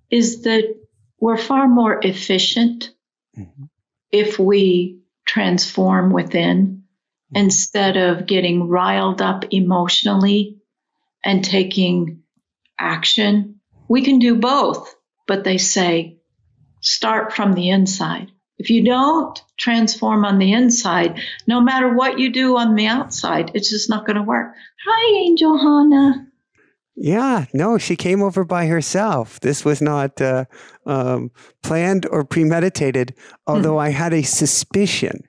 is that we're far more efficient mm-hmm. if we transform within mm-hmm. instead of getting riled up emotionally and taking action. We can do both, but they say start from the inside. If you don't transform on the inside, no matter what you do on the outside, it's just not going to work. Hi, Angel Hannah. Yeah, no, she came over by herself. This was not uh, um, planned or premeditated, although I had a suspicion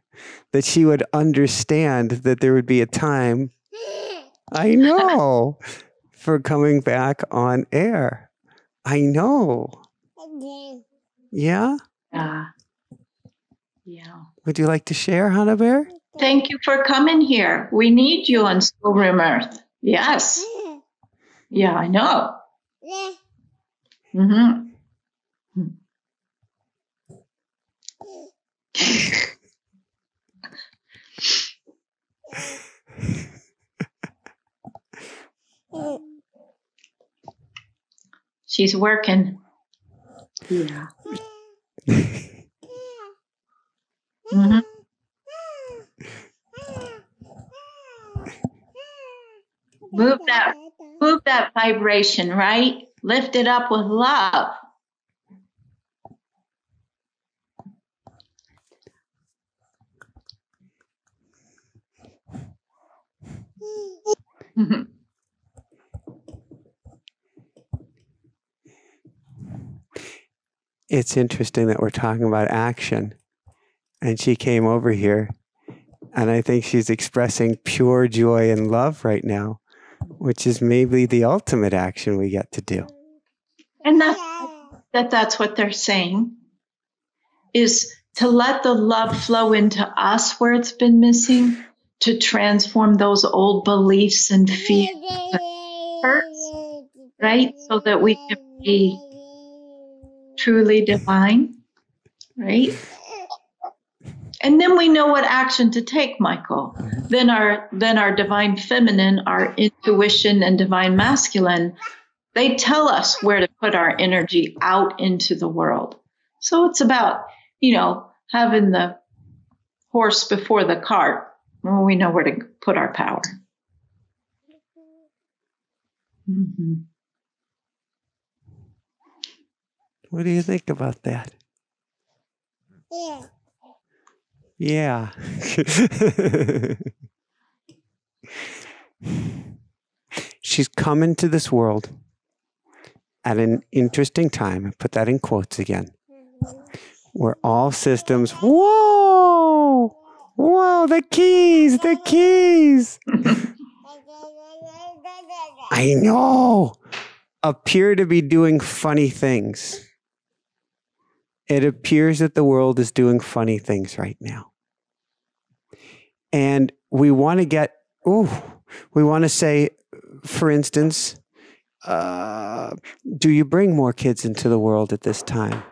that she would understand that there would be a time. I know for coming back on air. I know. Yeah? Yeah. Yeah. Would you like to share, Hannah Bear? Thank you for coming here. We need you on Schoolroom Earth. Yes. Yeah, I know. Mm-hmm. She's working. Yeah. mm-hmm. Move that move that vibration, right? Lift it up with love. it's interesting that we're talking about action. And she came over here, and I think she's expressing pure joy and love right now, which is maybe the ultimate action we get to do. And that's, that that's what they're saying is to let the love flow into us where it's been missing, to transform those old beliefs and fears, right? So that we can be truly divine, right? And then we know what action to take, Michael. Then our then our divine feminine, our intuition and divine masculine, they tell us where to put our energy out into the world. So it's about, you know, having the horse before the cart. Well, we know where to put our power. Mm-hmm. What do you think about that? Yeah. Yeah. She's come into this world at an interesting time. I put that in quotes again. Where all systems, whoa, whoa, the keys, the keys. I know, appear to be doing funny things. It appears that the world is doing funny things right now. And we want to get, ooh, we want to say, for instance, uh, do you bring more kids into the world at this time?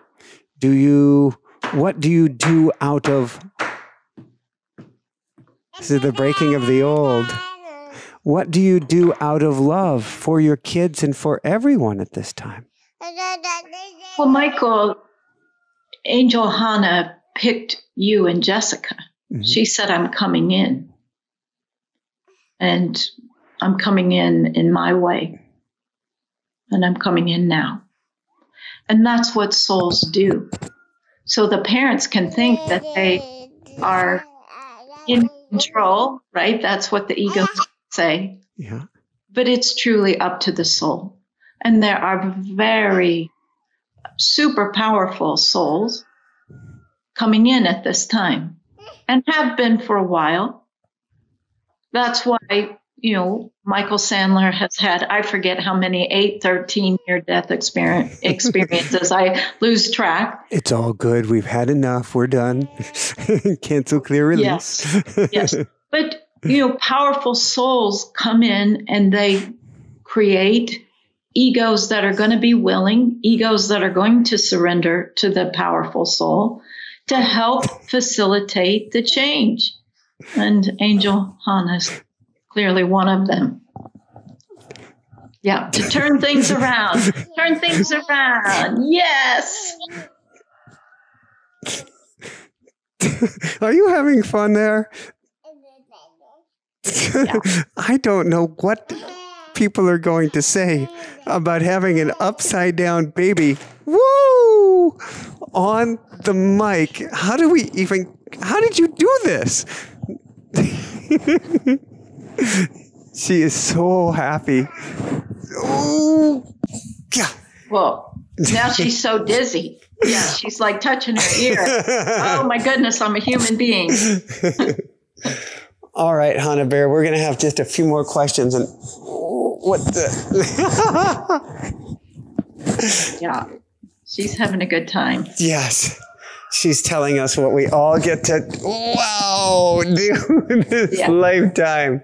Do you, what do you do out of, this is the breaking of the old. What do you do out of love for your kids and for everyone at this time? Well, Michael, Angel Hannah picked you and Jessica. Mm-hmm. She said, I'm coming in. And I'm coming in in my way. And I'm coming in now. And that's what souls do. So the parents can think that they are in control, right? That's what the ego say. Yeah. But it's truly up to the soul. And there are very super powerful souls coming in at this time and have been for a while. That's why, you know, Michael Sandler has had, I forget how many, eight, 13 year death experience, experiences. I lose track. It's all good. We've had enough. We're done. Cancel, clear, release. Yes. yes. But, you know, powerful souls come in and they create egos that are going to be willing, egos that are going to surrender to the powerful soul to help facilitate the change. And Angel Hannah is clearly one of them. Yeah, to turn things around. turn things around. Yes. Are you having fun there? Yeah. I don't know what people are going to say about having an upside down baby. Woo! On the mic. How do we even, how did you do this? she is so happy. Oh, yeah. Well, now she's so dizzy. Yeah, she's like touching her ear. Oh my goodness, I'm a human being. All right, Hannah Bear, we're going to have just a few more questions. And what the? yeah, she's having a good time. Yes. She's telling us what we all get to, wow, do this yeah. lifetime.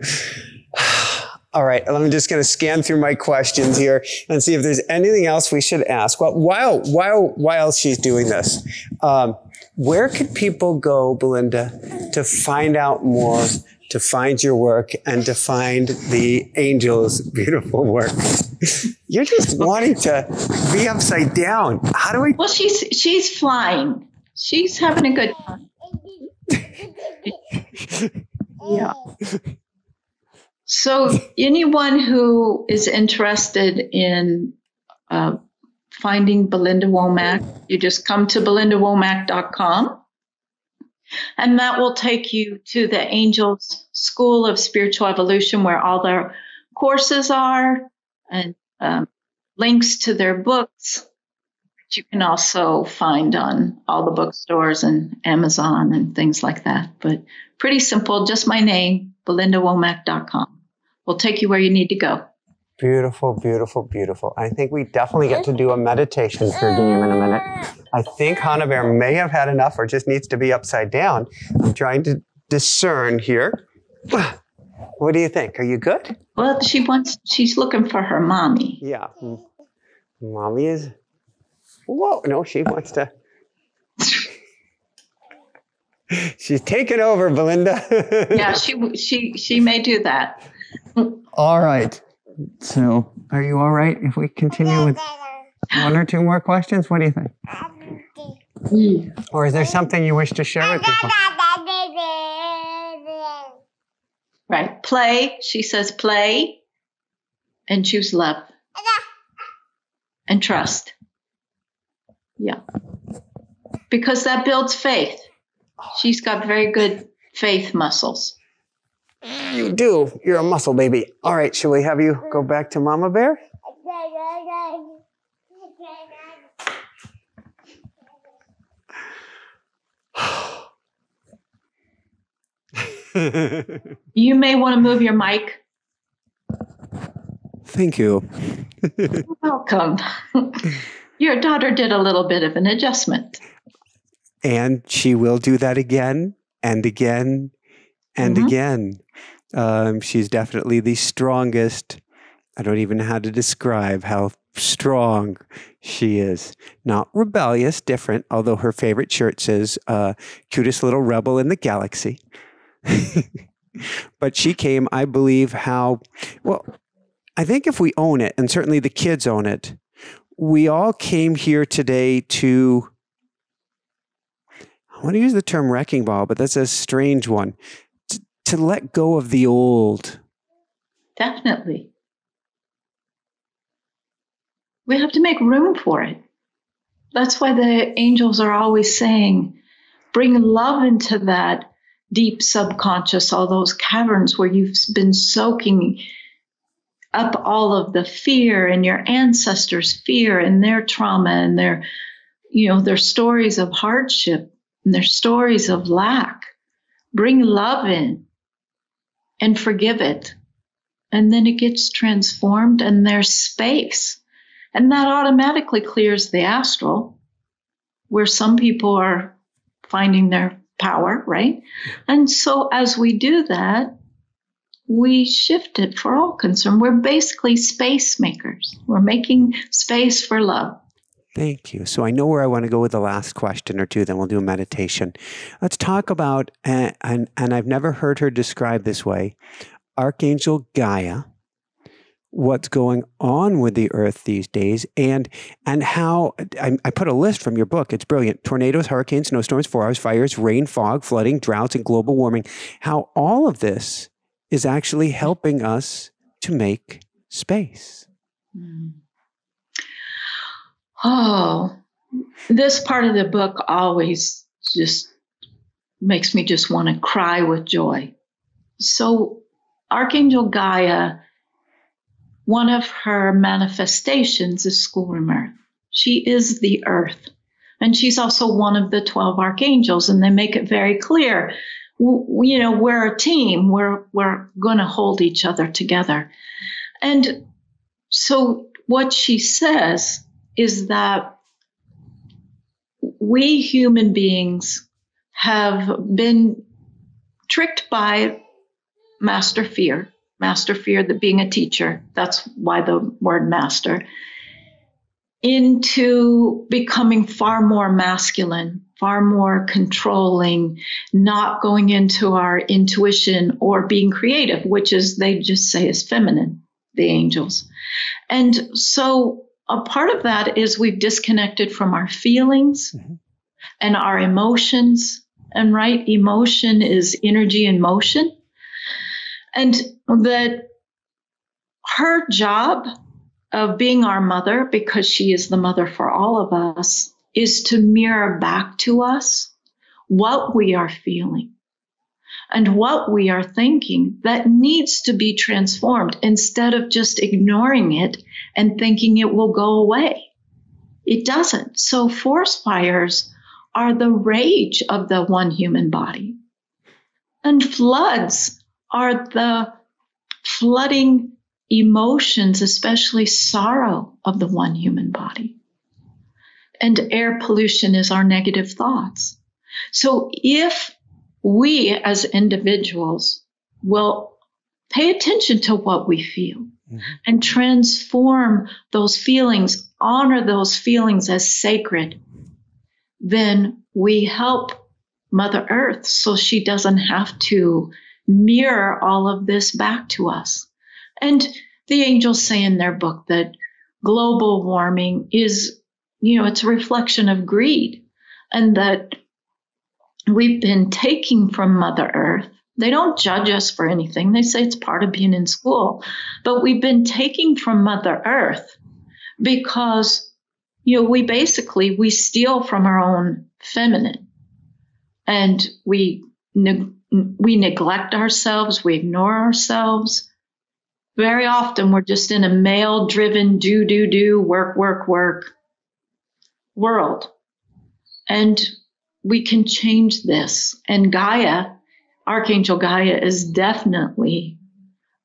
All right, I'm just going to scan through my questions here and see if there's anything else we should ask. Well, while while while she's doing this, um, where could people go, Belinda, to find out more to find your work and to find the angel's beautiful work. You're just wanting to be upside down. How do we? Well, she's she's flying. She's having a good time. yeah. So anyone who is interested in uh, finding Belinda Womack, you just come to belindawomack.com and that will take you to the Angels School of Spiritual Evolution, where all their courses are and um, links to their books. Which you can also find on all the bookstores and Amazon and things like that. But pretty simple, just my name, belindawomack.com. Will take you where you need to go. Beautiful, beautiful, beautiful. I think we definitely get to do a meditation for game in a minute. I think Hannah Bear may have had enough or just needs to be upside down. I'm trying to discern here. What do you think? Are you good? Well, she wants, she's looking for her mommy. Yeah. Mommy is, whoa, no, she wants to. She's taking over, Belinda. yeah, she she she may do that. All right. So, are you all right if we continue with one or two more questions? What do you think? Or is there something you wish to share with people? Right. Play. She says play and choose love and trust. Yeah. Because that builds faith. She's got very good faith muscles. You do. You're a muscle baby. All right, should we have you go back to Mama Bear? you may want to move your mic. Thank you. Welcome. Your daughter did a little bit of an adjustment. And she will do that again and again and mm-hmm. again. Um, she's definitely the strongest. I don't even know how to describe how strong she is. Not rebellious, different, although her favorite shirt says, uh, cutest little rebel in the galaxy. but she came, I believe, how, well, I think if we own it, and certainly the kids own it, we all came here today to, I want to use the term wrecking ball, but that's a strange one, to, let go of the old. Definitely. We have to make room for it. That's why the angels are always saying, bring love into that deep subconscious, all those caverns where you've been soaking up all of the fear and your ancestors' fear and their trauma and their, you know, their stories of hardship and their stories of lack. Bring love in and forgive it. And then it gets transformed and there's space. And that automatically clears the astral, where some people are finding their power, right? And so as we do that, we shift it for all concerned. We're basically space makers. We're making space for love. Thank you. So I know where I want to go with the last question or two, then we'll do a meditation. Let's talk about, and, and, and I've never heard her described this way Archangel Gaia what's going on with the earth these days and and how I, I, put a list from your book. It's brilliant. Tornadoes hurricanes snowstorms forest fires rain fog flooding droughts and global warming. How all of this is actually helping us to make space mm. Oh this part of the book always just makes me just want to cry with joy so archangel gaia one of her manifestations is schoolroom earth. She is the earth. And she's also one of the 12 archangels, and they make it very clear. We, you know, we're a team. We're, we're going to hold each other together. And so what she says is that we human beings have been tricked by master fear master fear that being a teacher, that's why the word master, into becoming far more masculine, far more controlling, not going into our intuition or being creative, which is they just say is feminine, the angels. And so a part of that is we've disconnected from our feelings mm-hmm. and our emotions. And right, emotion is energy in motion. And that her job of being our mother, because she is the mother for all of us, is to mirror back to us what we are feeling and what we are thinking that needs to be transformed instead of just ignoring it and thinking it will go away. It doesn't. So forest fires are the rage of the one human body. And floods are the flooding emotions, especially sorrow of the one human body. And air pollution is our negative thoughts. So if we as individuals will pay attention to what we feel mm-hmm. and transform those feelings, honor those feelings as sacred, then we help Mother Earth so she doesn't have to mirror all of this back to us. And the angels say in their book that global warming is, you know, it's a reflection of greed and that we've been taking from Mother Earth. They don't judge us for anything. They say it's part of being in school, but we've been taking from Mother Earth because, you know, we basically, we steal from our own feminine and we we neglect ourselves, we ignore ourselves. Very often we're just in a male driven do, do, do, work, work, work world. And we can change this. And Gaia, Archangel Gaia, is definitely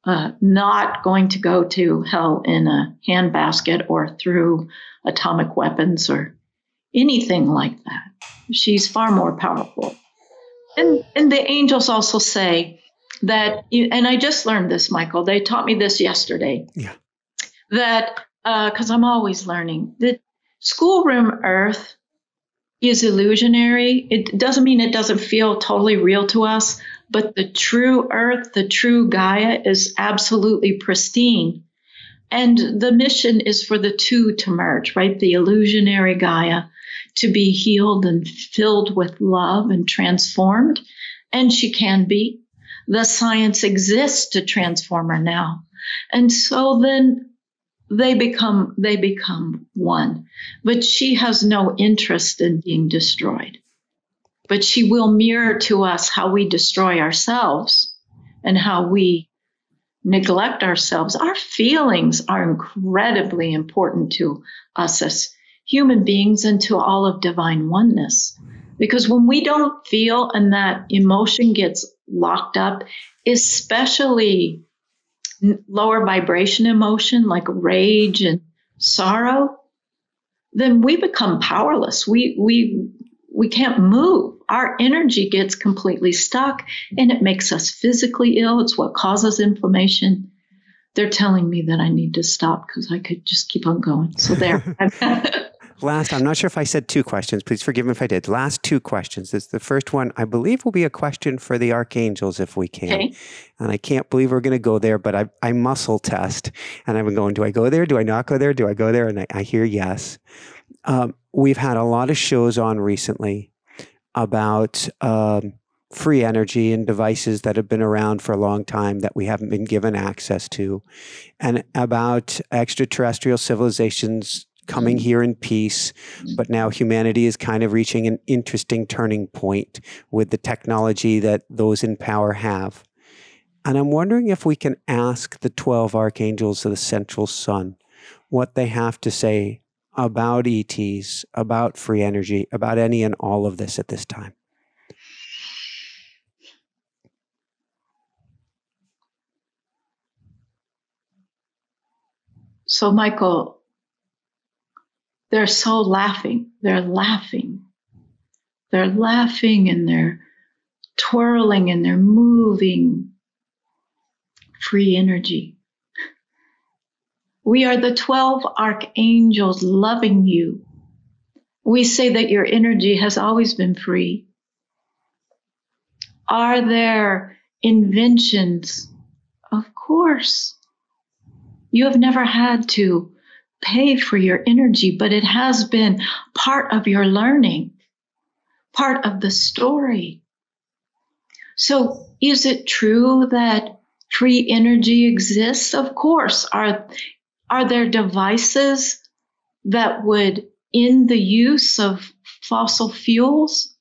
uh, not going to go to hell in a handbasket or through atomic weapons or anything like that. She's far more powerful. And, and the angels also say that, and I just learned this, Michael. They taught me this yesterday. Yeah. That, because uh, I'm always learning, that schoolroom Earth is illusionary. It doesn't mean it doesn't feel totally real to us, but the true Earth, the true Gaia, is absolutely pristine. And the mission is for the two to merge, right? The illusionary Gaia to be healed and filled with love and transformed. And she can be. The science exists to transform her now. And so then they become they become one. But she has no interest in being destroyed. But she will mirror to us how we destroy ourselves and how we neglect ourselves. Our feelings are incredibly important to us as human beings and to all of divine oneness. Because when we don't feel and that emotion gets locked up especially lower vibration emotion like rage and sorrow, then we become powerless. We, we, we can't move. Our energy gets completely stuck and it makes us physically ill. It's what causes inflammation. They're telling me that I need to stop because I could just keep on going. So there. last, I'm not sure if I said two questions. Please forgive me if I did. Last two questions. This, the first one, I believe, will be a question for the archangels if we can. Okay. And I can't believe we're going to go there, but I, I muscle test. And I've been going, do I go there? Do I not go there? Do I go there? And I, I hear yes. Um, we've had a lot of shows on recently about um, free energy and devices that have been around for a long time that we haven't been given access to, and about extraterrestrial civilizations coming mm-hmm. here in peace, mm-hmm. but now humanity is kind of reaching an interesting turning point with the technology that those in power have. And I'm wondering if we can ask the 12 archangels of the central sun what they have to say about ETs, about free energy, about any and all of this at this time. So, Michael, they're so laughing. They're laughing. They're laughing and they're twirling and they're moving. Free energy. We are the 12 archangels loving you. We say that your energy has always been free. Are there inventions? Of course. You have never had to pay for your energy, but it has been part of your learning, part of the story. So is it true that free energy exists? Of course. Are, are there devices that would end the use of fossil fuels?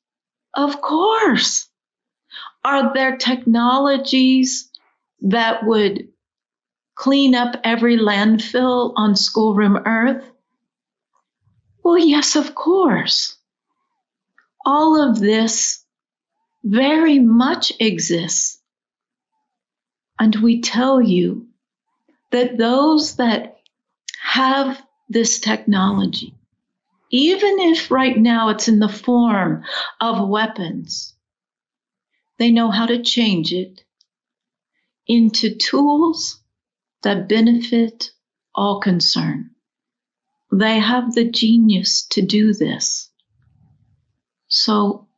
Of course. Are there technologies that would clean up every landfill on schoolroom earth? Well, yes, of course. All of this very much exists. And we tell you that those that have this technology, even if right now it's in the form of weapons, they know how to change it into tools that benefit all concerned. They have the genius to do this. So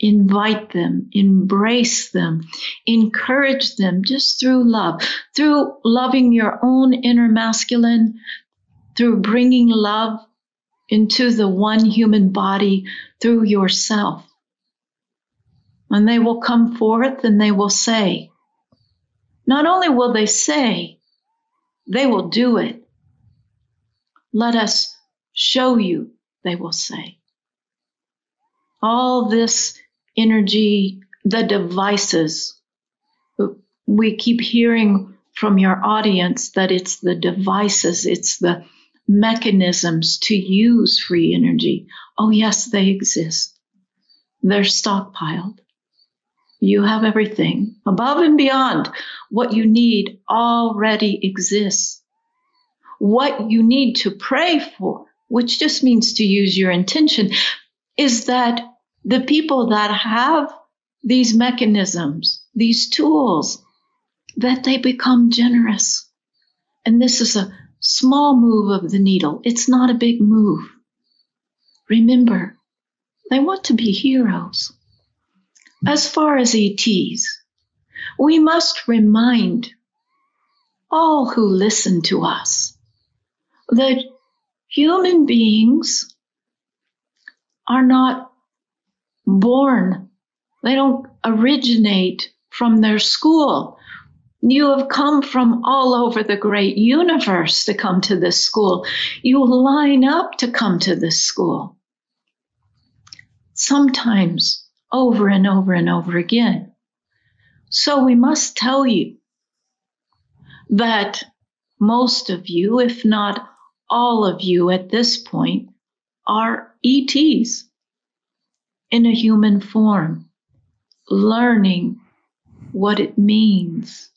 invite them, embrace them, encourage them just through love, through loving your own inner masculine, through bringing love into the one human body through yourself. And they will come forth and they will say, not only will they say, they will do it. Let us show you, they will say. All this energy the devices. We keep hearing from your audience that it's the devices, it's the mechanisms to use free energy. Oh, yes, they exist. They're stockpiled. You have everything above and beyond what you need already exists. What you need to pray for, which just means to use your intention, is that the people that have these mechanisms, these tools, that they become generous. And this is a small move of the needle. It's not a big move. Remember, they want to be heroes. As far as ETs, we must remind all who listen to us that human beings are not born, they don't originate from their school. You have come from all over the great universe to come to this school. You line up to come to this school. Sometimes over and over and over again. So we must tell you that most of you, if not all of you at this point, are ETs in a human form, learning what it means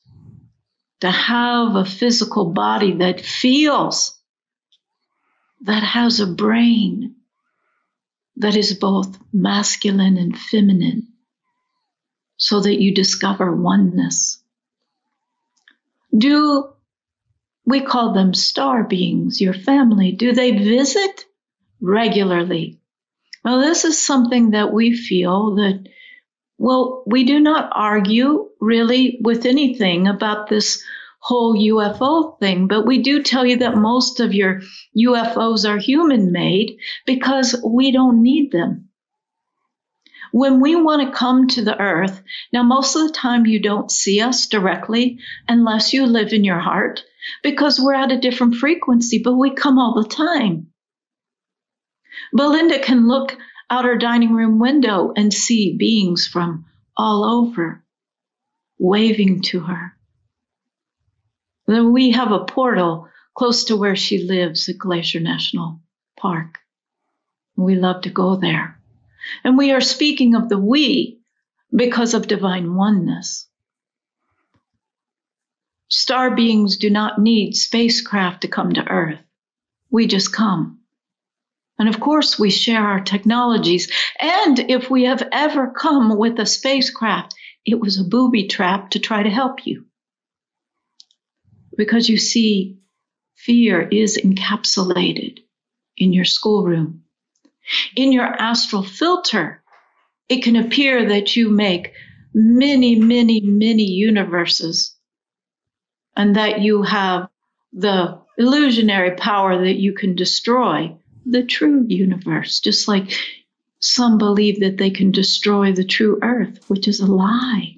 to have a physical body that feels, that has a brain, that is both masculine and feminine so that you discover oneness. Do we call them star beings, your family? Do they visit regularly? Well, this is something that we feel that, well, we do not argue really with anything about this whole UFO thing, but we do tell you that most of your UFOs are human made because we don't need them. When we want to come to the earth, now most of the time you don't see us directly unless you live in your heart because we're at a different frequency, but we come all the time. Belinda can look out her dining room window and see beings from all over waving to her. Then we have a portal close to where she lives at Glacier National Park. We love to go there. And we are speaking of the we because of divine oneness. Star beings do not need spacecraft to come to Earth. We just come. And of course, we share our technologies. And if we have ever come with a spacecraft, it was a booby trap to try to help you because you see, fear is encapsulated in your schoolroom. In your astral filter, it can appear that you make many, many, many universes and that you have the illusionary power that you can destroy the true universe, just like some believe that they can destroy the true earth, which is a lie.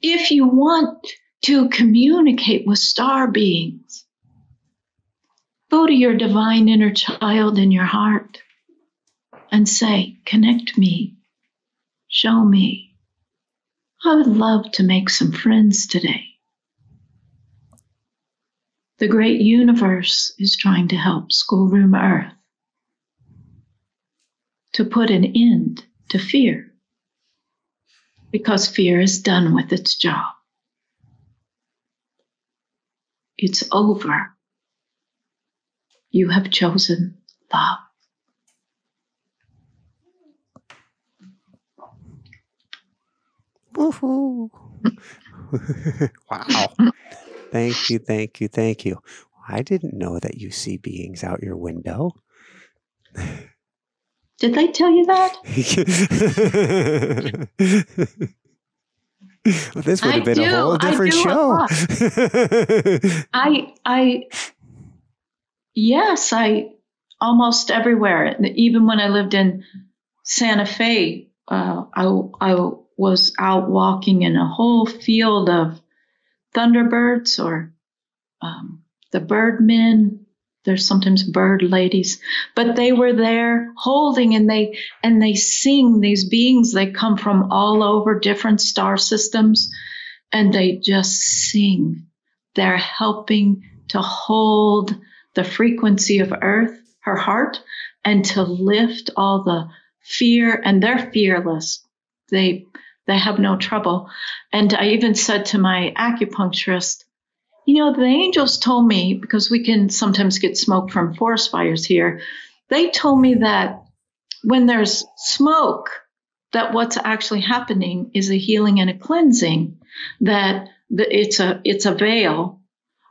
If you want to communicate with star beings. Go to your divine inner child in your heart and say, Connect me, show me. I would love to make some friends today. The great universe is trying to help Schoolroom Earth to put an end to fear because fear is done with its job. It's over. You have chosen love. Woohoo. wow. Thank you, thank you, thank you. I didn't know that you see beings out your window. Did they tell you that? well, this would have been do, a whole different I show. I, I, yes, I almost everywhere. Even when I lived in Santa Fe, uh, I, I was out walking in a whole field of thunderbirds or um, the birdmen, there's sometimes bird ladies, but they were there holding and they and they sing these beings. They come from all over different star systems and they just sing. They're helping to hold the frequency of earth, her heart, and to lift all the fear and they're fearless. They they have no trouble. And I even said to my acupuncturist, you know, the angels told me, because we can sometimes get smoke from forest fires here, they told me that when there's smoke, that what's actually happening is a healing and a cleansing, that the, it's a it's a veil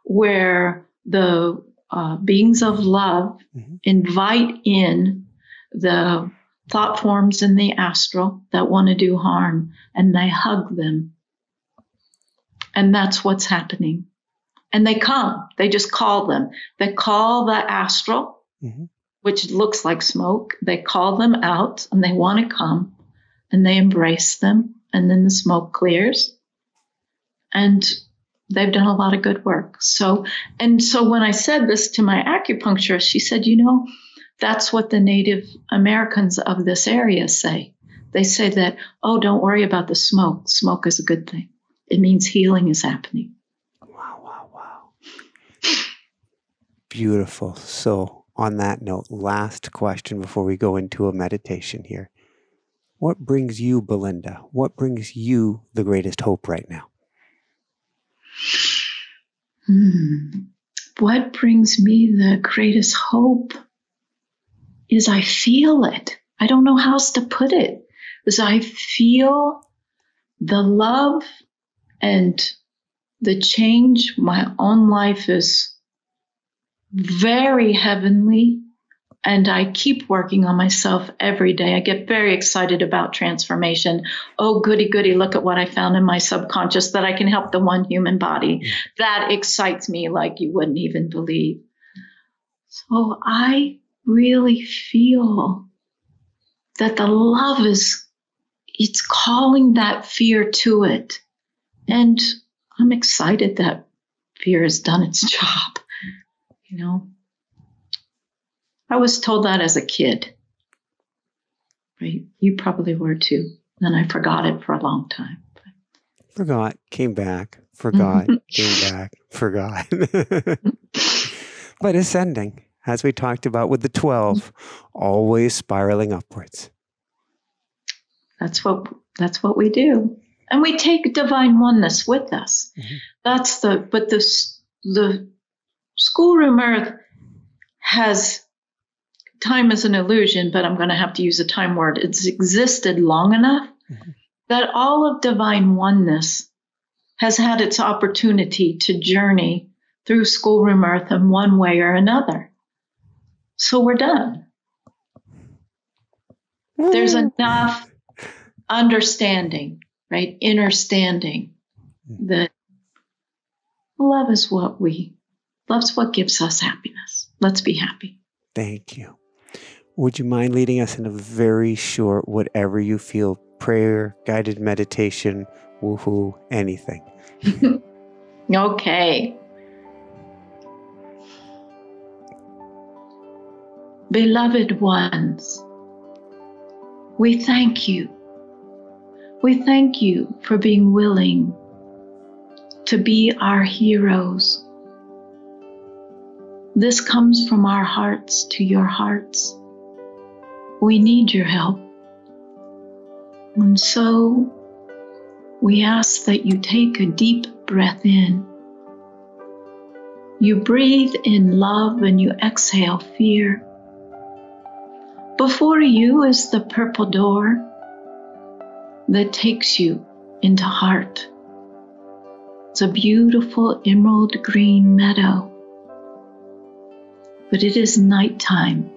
where the uh, beings of love mm-hmm. invite in the thought forms in the astral that want to do harm and they hug them. And that's what's happening and they come. They just call them. They call the astral, mm-hmm. which looks like smoke. They call them out and they want to come and they embrace them. And then the smoke clears. And they've done a lot of good work. So, and so when I said this to my acupuncturist, she said, you know, that's what the Native Americans of this area say. They say that, oh, don't worry about the smoke. Smoke is a good thing. It means healing is happening. Beautiful. So, on that note, last question before we go into a meditation here. What brings you, Belinda? What brings you the greatest hope right now? Hmm. What brings me the greatest hope is I feel it. I don't know how else to put it. Is I feel the love and the change my own life is very heavenly. And I keep working on myself every day. I get very excited about transformation. Oh, goody, goody, look at what I found in my subconscious that I can help the one human body. That excites me like you wouldn't even believe. So I really feel that the love is, it's calling that fear to it. And I'm excited that fear has done its job. You know, I was told that as a kid. Right? You probably were too. And I forgot it for a long time. Forgot, came back, forgot, came back, forgot. but ascending, as we talked about with the 12, always spiraling upwards. That's what that's what we do. And we take divine oneness with us. Mm-hmm. That's the but the the Schoolroom Earth has time as an illusion, but I'm going to have to use a time word. It's existed long enough mm-hmm. that all of divine oneness has had its opportunity to journey through schoolroom earth in one way or another. So we're done. Mm. There's enough understanding, right? Understanding mm. that love is what we Love's what gives us happiness. Let's be happy. Thank you. Would you mind leading us in a very short, whatever you feel, prayer, guided meditation, woohoo, anything? okay. Beloved ones, we thank you. We thank you for being willing to be our heroes this comes from our hearts to your hearts. We need your help. And so we ask that you take a deep breath in. You breathe in love and you exhale fear. Before you is the purple door that takes you into heart. It's a beautiful emerald green meadow but it is nighttime.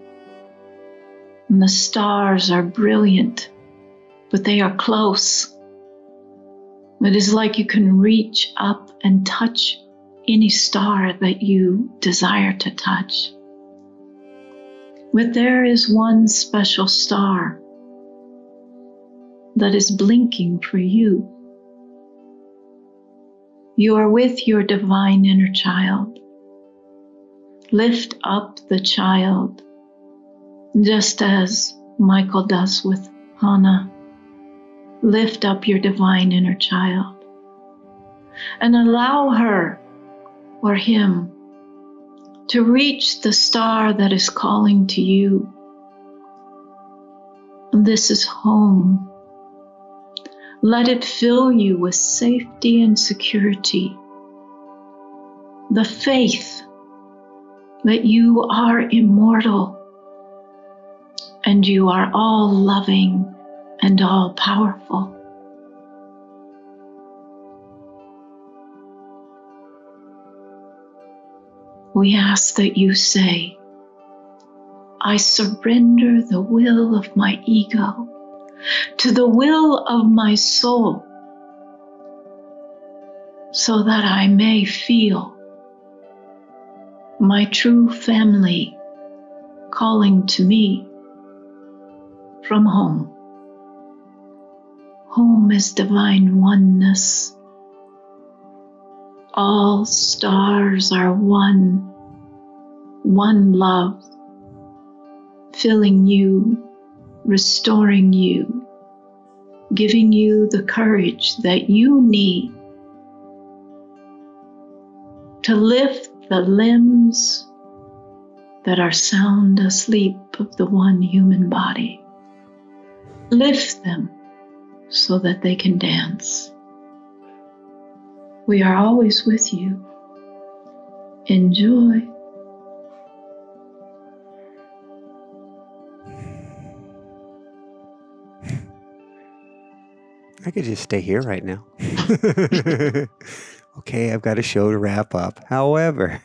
And the stars are brilliant, but they are close. It is like you can reach up and touch any star that you desire to touch. But there is one special star that is blinking for you. You are with your divine inner child Lift up the child, just as Michael does with Hannah. Lift up your divine inner child and allow her or him to reach the star that is calling to you. This is home. Let it fill you with safety and security. The faith that you are immortal and you are all loving and all powerful. We ask that you say, I surrender the will of my ego to the will of my soul so that I may feel my true family calling to me from home. Home is divine oneness. All stars are one, one love, filling you, restoring you, giving you the courage that you need to lift the limbs that are sound asleep of the one human body. Lift them so that they can dance. We are always with you. Enjoy. I could just stay here right now. okay, I've got a show to wrap up. However,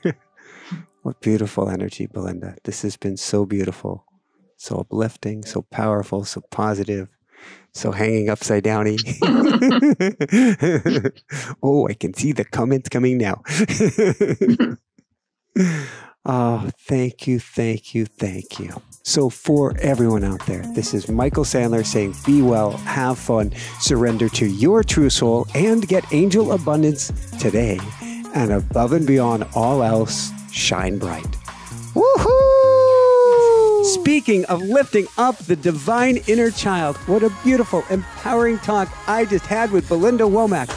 what beautiful energy, Belinda. This has been so beautiful, so uplifting, so powerful, so positive, so hanging upside downy. oh, I can see the comments coming now. oh, thank you, thank you, thank you. So, for everyone out there, this is Michael Sandler saying, Be well, have fun, surrender to your true soul, and get angel abundance today. And above and beyond all else, shine bright. Woohoo! Speaking of lifting up the divine inner child, what a beautiful, empowering talk I just had with Belinda Womack.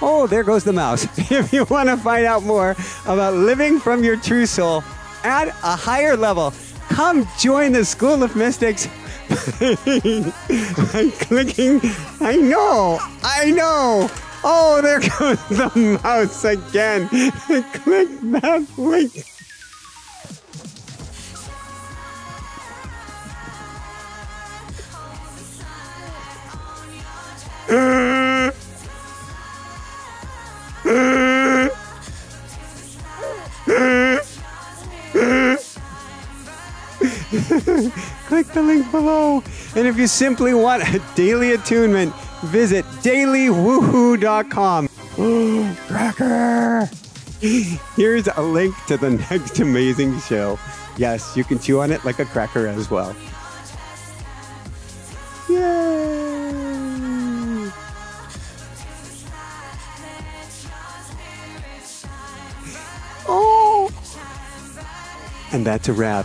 Oh, there goes the mouse. if you want to find out more about living from your true soul at a higher level, come join the School of Mystics. I'm clicking. I know. I know. Oh, there goes the mouse again. Click that link. Click the link below. And if you simply want a daily attunement, visit dailywoohoo.com. cracker! Here's a link to the next amazing show. Yes, you can chew on it like a cracker as well. Yay! Oh! And that's a wrap.